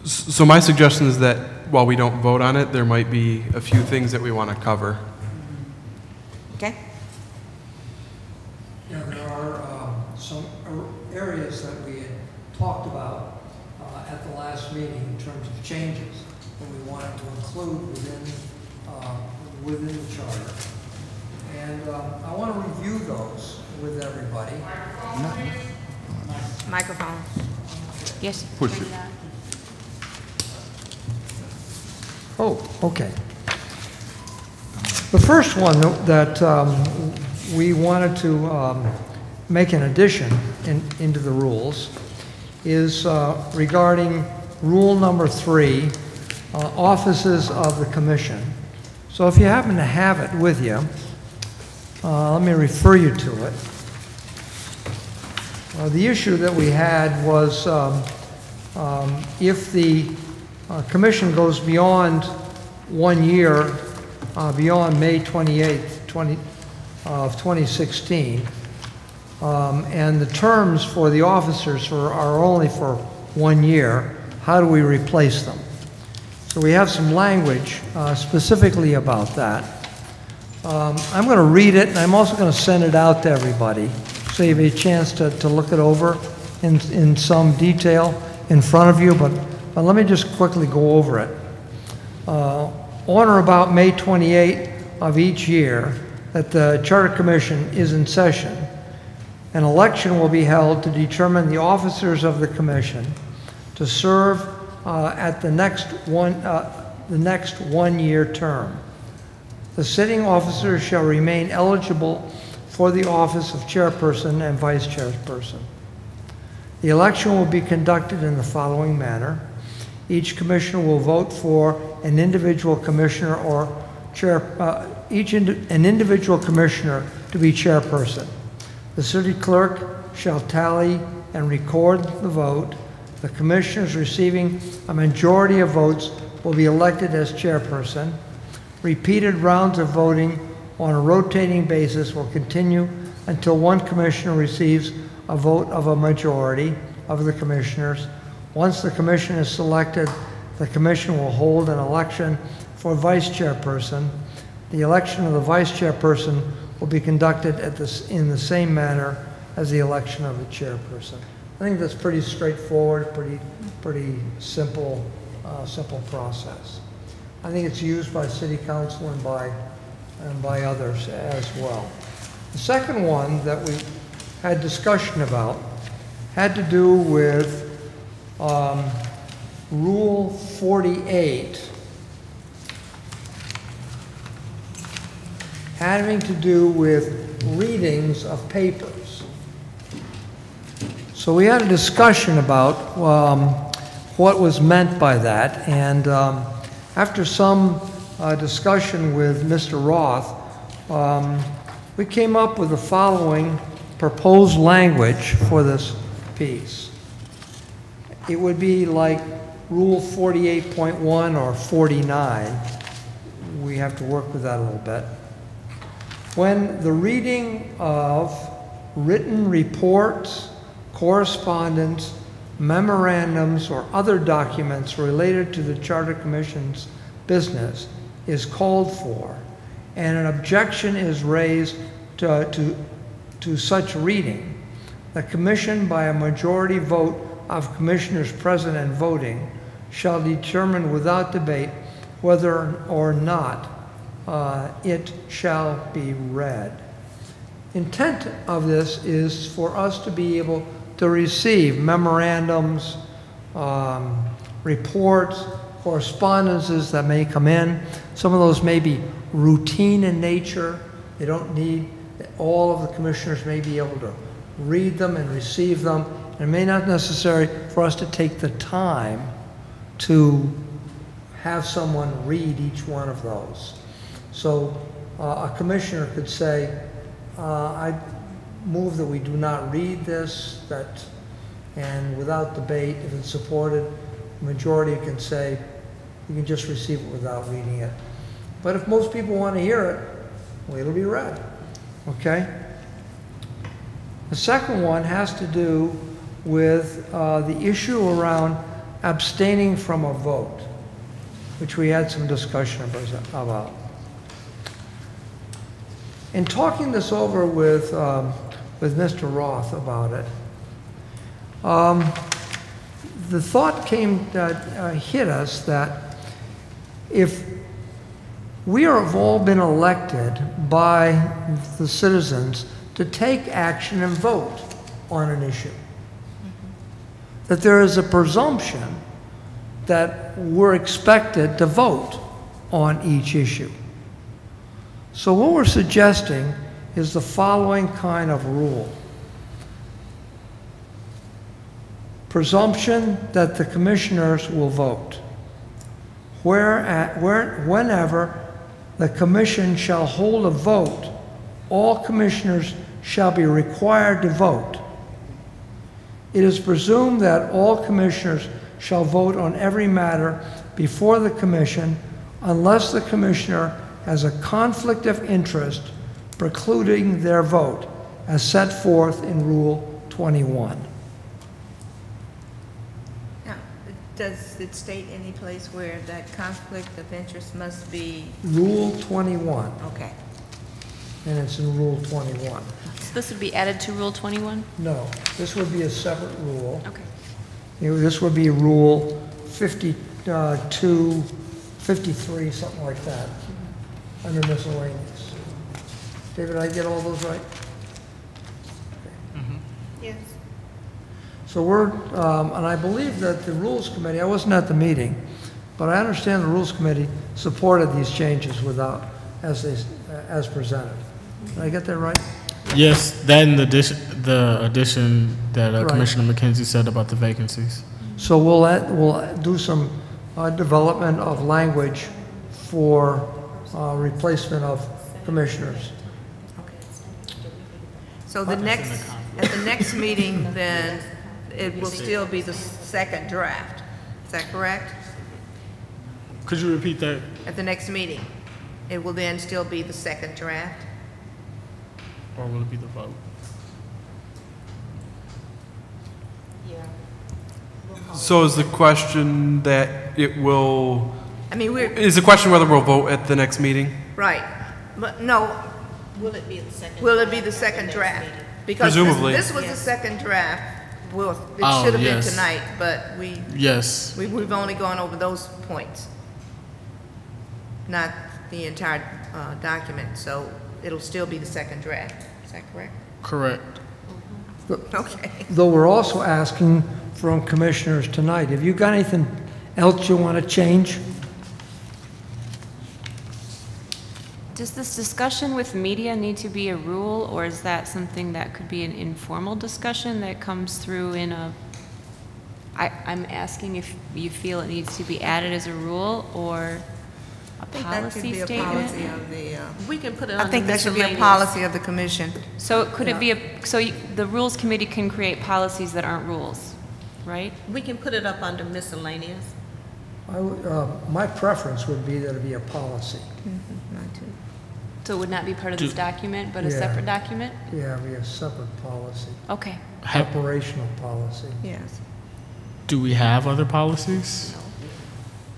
S- So my suggestion is that while we don't vote on it, there might be a few things that we want to cover. Okay? Yeah, there are um, some ar- areas that we had talked about uh, at the last meeting in terms of changes that we wanted to include within, uh, within the charter. And um, I want to review those with everybody. Microphone. Yes? Push it. Oh, okay. The first one that um, we wanted to um, make an addition in- into the rules is uh, regarding rule number three, uh, offices of the commission. So if you happen to have it with you, uh, let me refer you to it. Uh, The issue that we had was um, um, if the uh, commission goes beyond one year, uh, beyond May 28th, 20 of 2016, um, and the terms for the officers are are only for one year, how do we replace them? So we have some language uh, specifically about that. Um, I'm going to read it, and I'm also going to send it out to everybody, so you have a chance to, to look it over in, in some detail in front of you, but, but let me just quickly go over it. Uh, On or about May 28 of each year, that the Charter Commission is in session, an election will be held to determine the officers of the commission to serve uh, at the next one, uh, the next one-year term. The sitting officer shall remain eligible for the office of chairperson and vice chairperson. The election will be conducted in the following manner. Each commissioner will vote for an individual commissioner or chair, uh, each, indi- an individual commissioner to be chairperson. The city clerk shall tally and record the vote. The commissioners receiving a majority of votes will be elected as chairperson. Repeated rounds of voting on a rotating basis will continue until one commissioner receives a vote of a majority of the commissioners. Once the commission is selected, the commission will hold an election for vice chairperson. The election of the vice chairperson will be conducted at this, in the same manner as the election of the chairperson. I think that's pretty straightforward, pretty, pretty simple, uh, simple process. I think it's used by city council and by, and by others as well. The second one that we had discussion about had to do with um, Rule 48, having to do with readings of papers. So we had a discussion about um, what was meant by that, and um, after some uh, discussion with Mr. Roth, um, we came up with the following proposed language for this piece. It would be like Rule 48.1 or 49. We have to work with that a little bit. When the reading of written reports, correspondence, memorandums, or other documents related to the Charter Commission's business is called for, and an objection is raised to, to, to such reading, the Commission, by a majority vote of commissioners present and voting, shall determine without debate whether or not uh, it shall be read. Intent of this is for us to be able to receive memorandums, um, reports, correspondences that may come in. Some of those may be routine in nature. They don't need, all of the commissioners may be able to read them and receive them. It may not necessary for us to take the time to have someone read each one of those. So uh, a commissioner could say, uh, I move that we do not read this, that, and without debate, if it's supported, the majority can say, you can just receive it without reading it. But if most people want to hear it, well, it'll be read, okay? The second one has to do with uh, the issue around abstaining from a vote, which we had some discussion about. In talking this over with, um, with Mr. Roth about it, um, the thought came that uh, hit us that if we have all been elected by the citizens to take action and vote on an issue, that there is a presumption that we're expected to vote on each issue. So what we're suggesting is the following kind of rule. Presumption that the commissioners will vote. Where at, where, whenever the commission shall hold a vote, all commissioners shall be required to vote. It is presumed that all commissioners shall vote on every matter before the commission unless the commissioner has a conflict of interest precluding their vote, as set forth in Rule 21. Now, Does it state any place where that conflict of interest must be, Rule 21, okay. and it's in Rule 21. So this would be added to Rule 21? No, this would be a separate rule. Okay. You know, This would be Rule 52, uh, 53, something like that, under miscellaneous. David, did I get all those right? Yes. So we're, um, and I believe that the Rules Committee, I wasn't at the meeting, but I understand the Rules Committee supported these changes without, as they, as presented. Did I get that right? Yes, that and the addition, the addition that uh, Right. Commissioner McKenzie said about the vacancies. So we'll, add- we'll do some uh, development of language for uh, replacement of commissioners. So the next, at the next meeting, then, it will still be the second draft. Is that correct? Could you repeat that? At the next meeting, it will then still be the second draft? Or will it be the vote? Yeah. So is the question that it will, I mean, we're, is the question whether we'll vote at the next meeting? right, but no, Will it be the second? will it be the second draft? Because this- Presumably. this was the second draft, well, it Oh, should have been yes. tonight, but we, Yes. we- we've only gone over those points, not the entire uh, document, so it'll still be the second draft. Is that correct? Correct. Okay. Though we're also asking from commissioners tonight, have you got anything else you want to change? Does this discussion with media need to be a rule, or is that something that could be an informal discussion that comes through in a, I, I'm asking if you feel it needs to be added as a rule or a I think that could policy be a policy statement? of the, uh, We can put it I under think that should be a policy of the commission. So could it be a, so you- the Rules Committee can create policies that aren't rules, right? We can put it up under miscellaneous. I would, uh, My preference would be that it be a policy. So it would not be part of this document, but a Yeah. separate document? Yeah, be a separate policy, Okay. Ha- operational policy. Yes. Do we have other policies?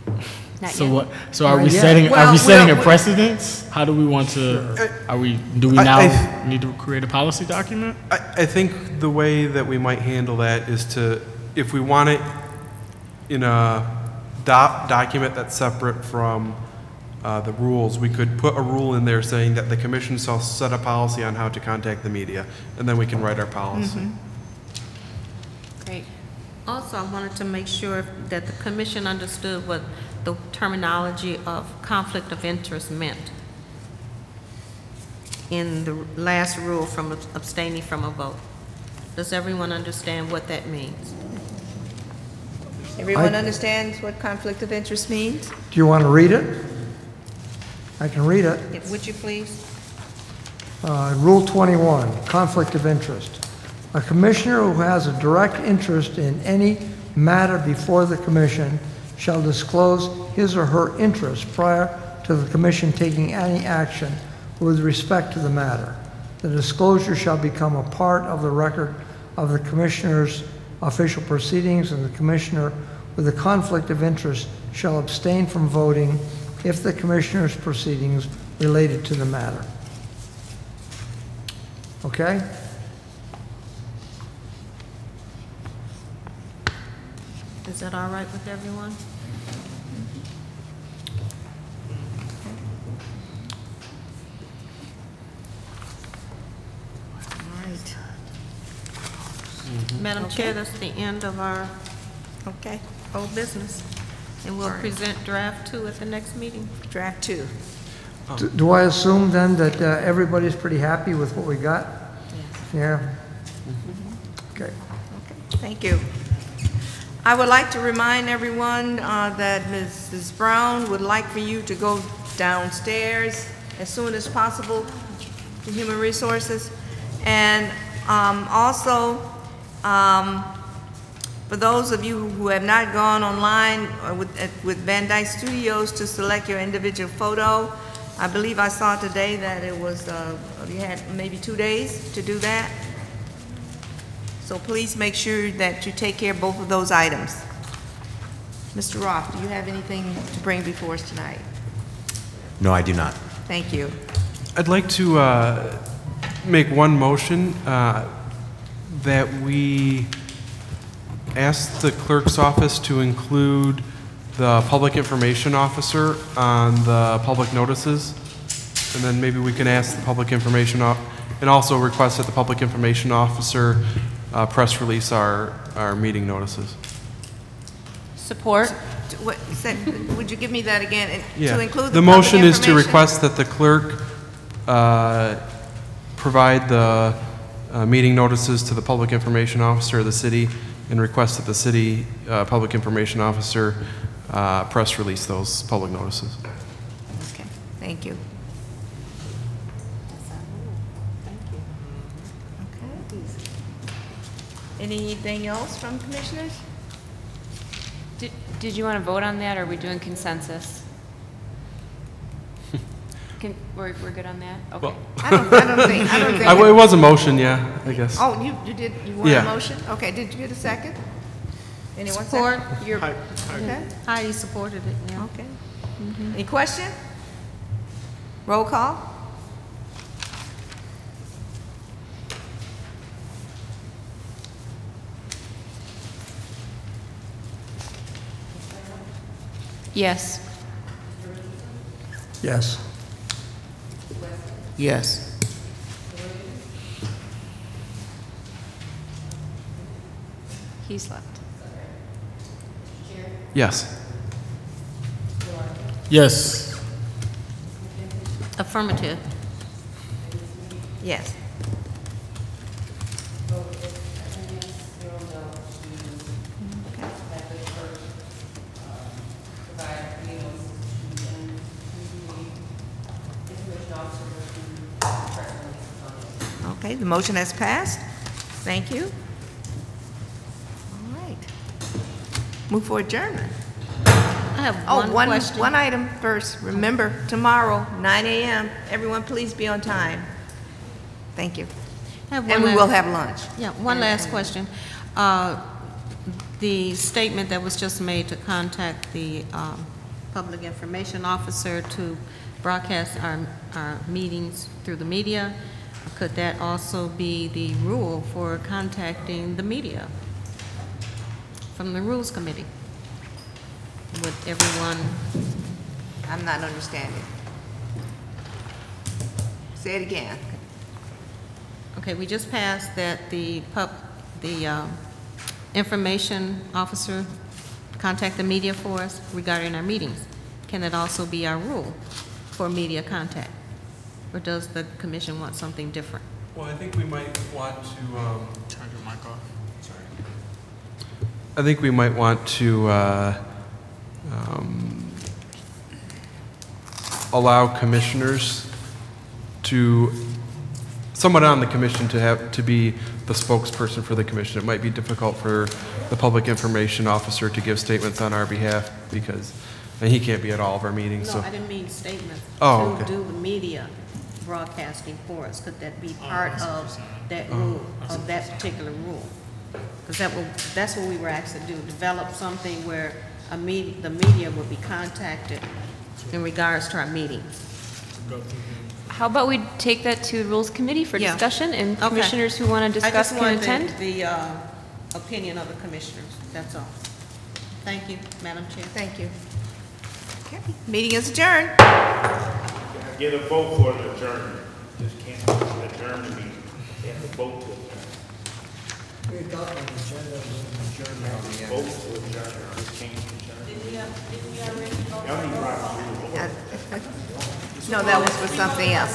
Not So yet. what, so are Not we yet. setting, are Well, we setting a well, precedence? How do we want to, uh, are we, do we I- now I- need to create a policy document? I, I think the way that we might handle that is to, if we want it in a doc, document that's separate from uh, the rules, we could put a rule in there saying that the commission shall set a policy on how to contact the media, and then we can write our policy. Great. Also, I wanted to make sure that the commission understood what the terminology of conflict of interest meant in the last rule from abstaining from a vote. Does everyone understand what that means? Everyone I- understands what conflict of interest means? Do you want to read it? I can read it. Would you please? Uh, Rule 21, conflict of interest. A commissioner who has a direct interest in any matter before the commission shall disclose his or her interest prior to the commission taking any action with respect to the matter. The disclosure shall become a part of the record of the commissioner's official proceedings, and the commissioner with a conflict of interest shall abstain from voting if the commissioner's proceedings related to the matter. Okay? Is that all right with everyone? All right. Madam Chair, that's the end of our Okay. old business. And we'll present draft two at the next meeting. Draft two. Do- Do I assume then that uh, everybody's pretty happy with what we got? Yeah? Okay. Okay. Thank you. I would like to remind everyone uh, that Mrs. Brown would like for you to go downstairs as soon as possible to Human Resources. And um, also, um, for those of you who have not gone online with with Van Dyke Studios to select your individual photo, I believe I saw today that it was, uh, you had maybe two days to do that. So please make sure that you take care of both of those items. Mr. Roth, do you have anything to bring before us tonight? No, I do not. Thank you. I'd like to uh, make one motion uh, that we ask the clerk's office to include the public information officer on the public notices. And then maybe we can ask the public information, of- and also request that the public information officer uh, press release our, our meeting notices. Support? What, say- would you give me that again? And Yeah. To include The the public motion is to information? request that the clerk uh, provide the uh, meeting notices to the public information officer of the city and request that the city uh, public information officer uh, press release those public notices. Okay, thank you. Anything else from commissioners? Did, did you want to vote on that, or are we doing consensus? Can, we're, we're good on that? Okay. Well- I don't, I don't think, I don't think. I- It was a motion, yeah, I guess. Oh, you, you did, you want a Yeah. motion? Okay, did you get a second? Anyone Support, second? your, Okay, Heidi supported it, yeah. okay. Mm-hmm. Any question? Roll call? Yes. Yes. Yes. He's left. Yes. Yes. Affirmative. Yes. Motion has passed. Thank you. All right. Move for adjournment. I have Oh, one one, question. one item first. Remember, tomorrow, 9 AM, everyone please be on time. Thank you. I have And one we will last- have lunch. Yeah, one last question. Uh, The statement that was just made to contact the um, public information officer to broadcast our, our meetings through the media, could that also be the rule for contacting the media from the Rules Committee? Would everyone, I'm not understanding. Say it again. okay, we just passed that the pub, the um, information officer contact the media for us regarding our meetings. Can it also be our rule for media contact? Or does the commission want something different? Well, I think we might want to, um, Turn your mic off. sorry. I think we might want to, uh, um, allow commissioners to, someone on the commission to have, to be the spokesperson for the commission. It might be difficult for the public information officer to give statements on our behalf because, and he can't be at all of our meetings, No, so. I didn't mean statements. Oh, To okay. do the media broadcasting for us. Could that be part I see what you're of that Oh. rule, of that particular rule? Because that will, that's what we were asked to do, develop something where a me, the media would be contacted in regards to our meetings. How about we take that to the Rules Committee for Yeah. discussion, and Okay. commissioners who want to I discuss just can wanted the- attend? The, uh, opinion of the commissioners, that's all. Thank you, Madam Chair. Thank you. Okay, meeting is adjourned. Get a vote for the adjournment. Just can't adjourn the meeting. They have to vote to adjourn. Vote to adjourn. Just can't adjourn. Y'all need Robert's rules. No, that was for something else.